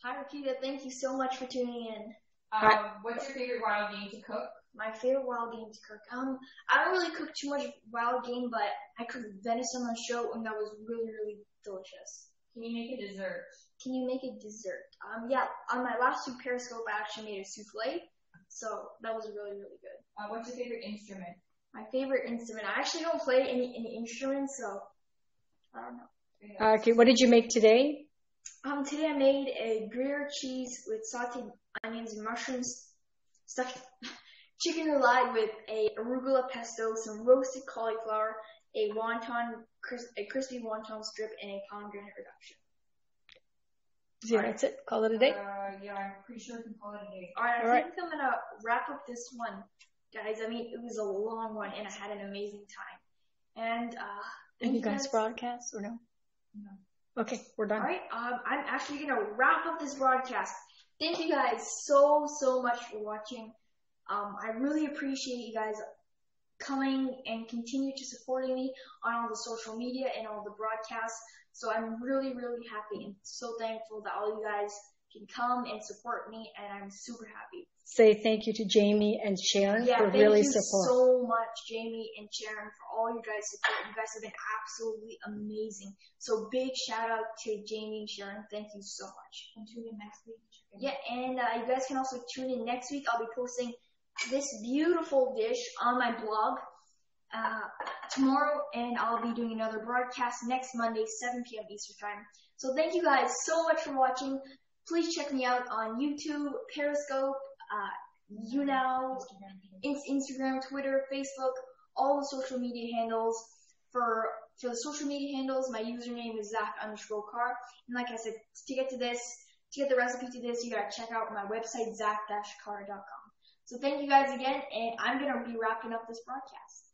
A: Hi, Rakita. Thank you so much for tuning in.
C: Um, what's your favorite wild game to cook?
A: My favorite wild game to cook. Um, I don't really cook too much wild game, but I cooked venison on the show, and that was really, really delicious.
C: Can you make a dessert?
A: Can you make a dessert? Um, yeah, on my last two Periscope, I actually made a souffle, so that was really, really good.
C: Uh, what's your favorite instrument?
A: My favorite instrument. I actually don't play any, any instruments, so I don't know.
B: Uh, Okay, what did you make today?
A: Um, today I made a Gruyere cheese with sauteed onions and mushrooms, stuffed [LAUGHS] chicken roulade with a arugula pesto, some roasted cauliflower, a wonton, cris- a crispy wonton strip, and a pomegranate reduction.
B: Yeah, that's it. Call it a day.
C: Uh, yeah, I'm pretty sure we can call it a day.
A: Alright, I
B: All right.
A: think I'm gonna wrap up this one, guys. I mean, it was a long one, and I had an amazing time. And uh, thank
B: you guys broadcast or no?
C: No.
B: Okay, we're done.
A: Alright, um, I'm actually gonna wrap up this broadcast. Thank you guys so, so much for watching. Um, I really appreciate you guys coming and continue to supporting me on all the social media and all the broadcasts. So I'm really, really happy and so thankful that all you guys can come and support me and I'm super happy.
B: Say thank you to Jamie and Sharon
A: Yeah,
B: for
A: thank
B: really
A: you
B: support.
A: so much, Jamie and Sharon, for all you guys' support. You guys have been absolutely amazing. So big shout out to Jamie and Sharon. Thank you so much.
C: And tune in next week.
A: Yeah, and uh, you guys can also tune in next week. I'll be posting this beautiful dish on my blog. uh, tomorrow, and I'll be doing another broadcast next Monday, 7 p.m. Eastern Time. So thank you guys so much for watching. Please check me out on YouTube, Periscope, uh, YouNow, Instagram, Twitter, Facebook, all the social media handles. For for the social media handles, my username is Zac underscore car. And like I said, to get to this, to get the recipe to this, you gotta check out my website, zackara.com. So thank you guys again, and I'm gonna be wrapping up this broadcast.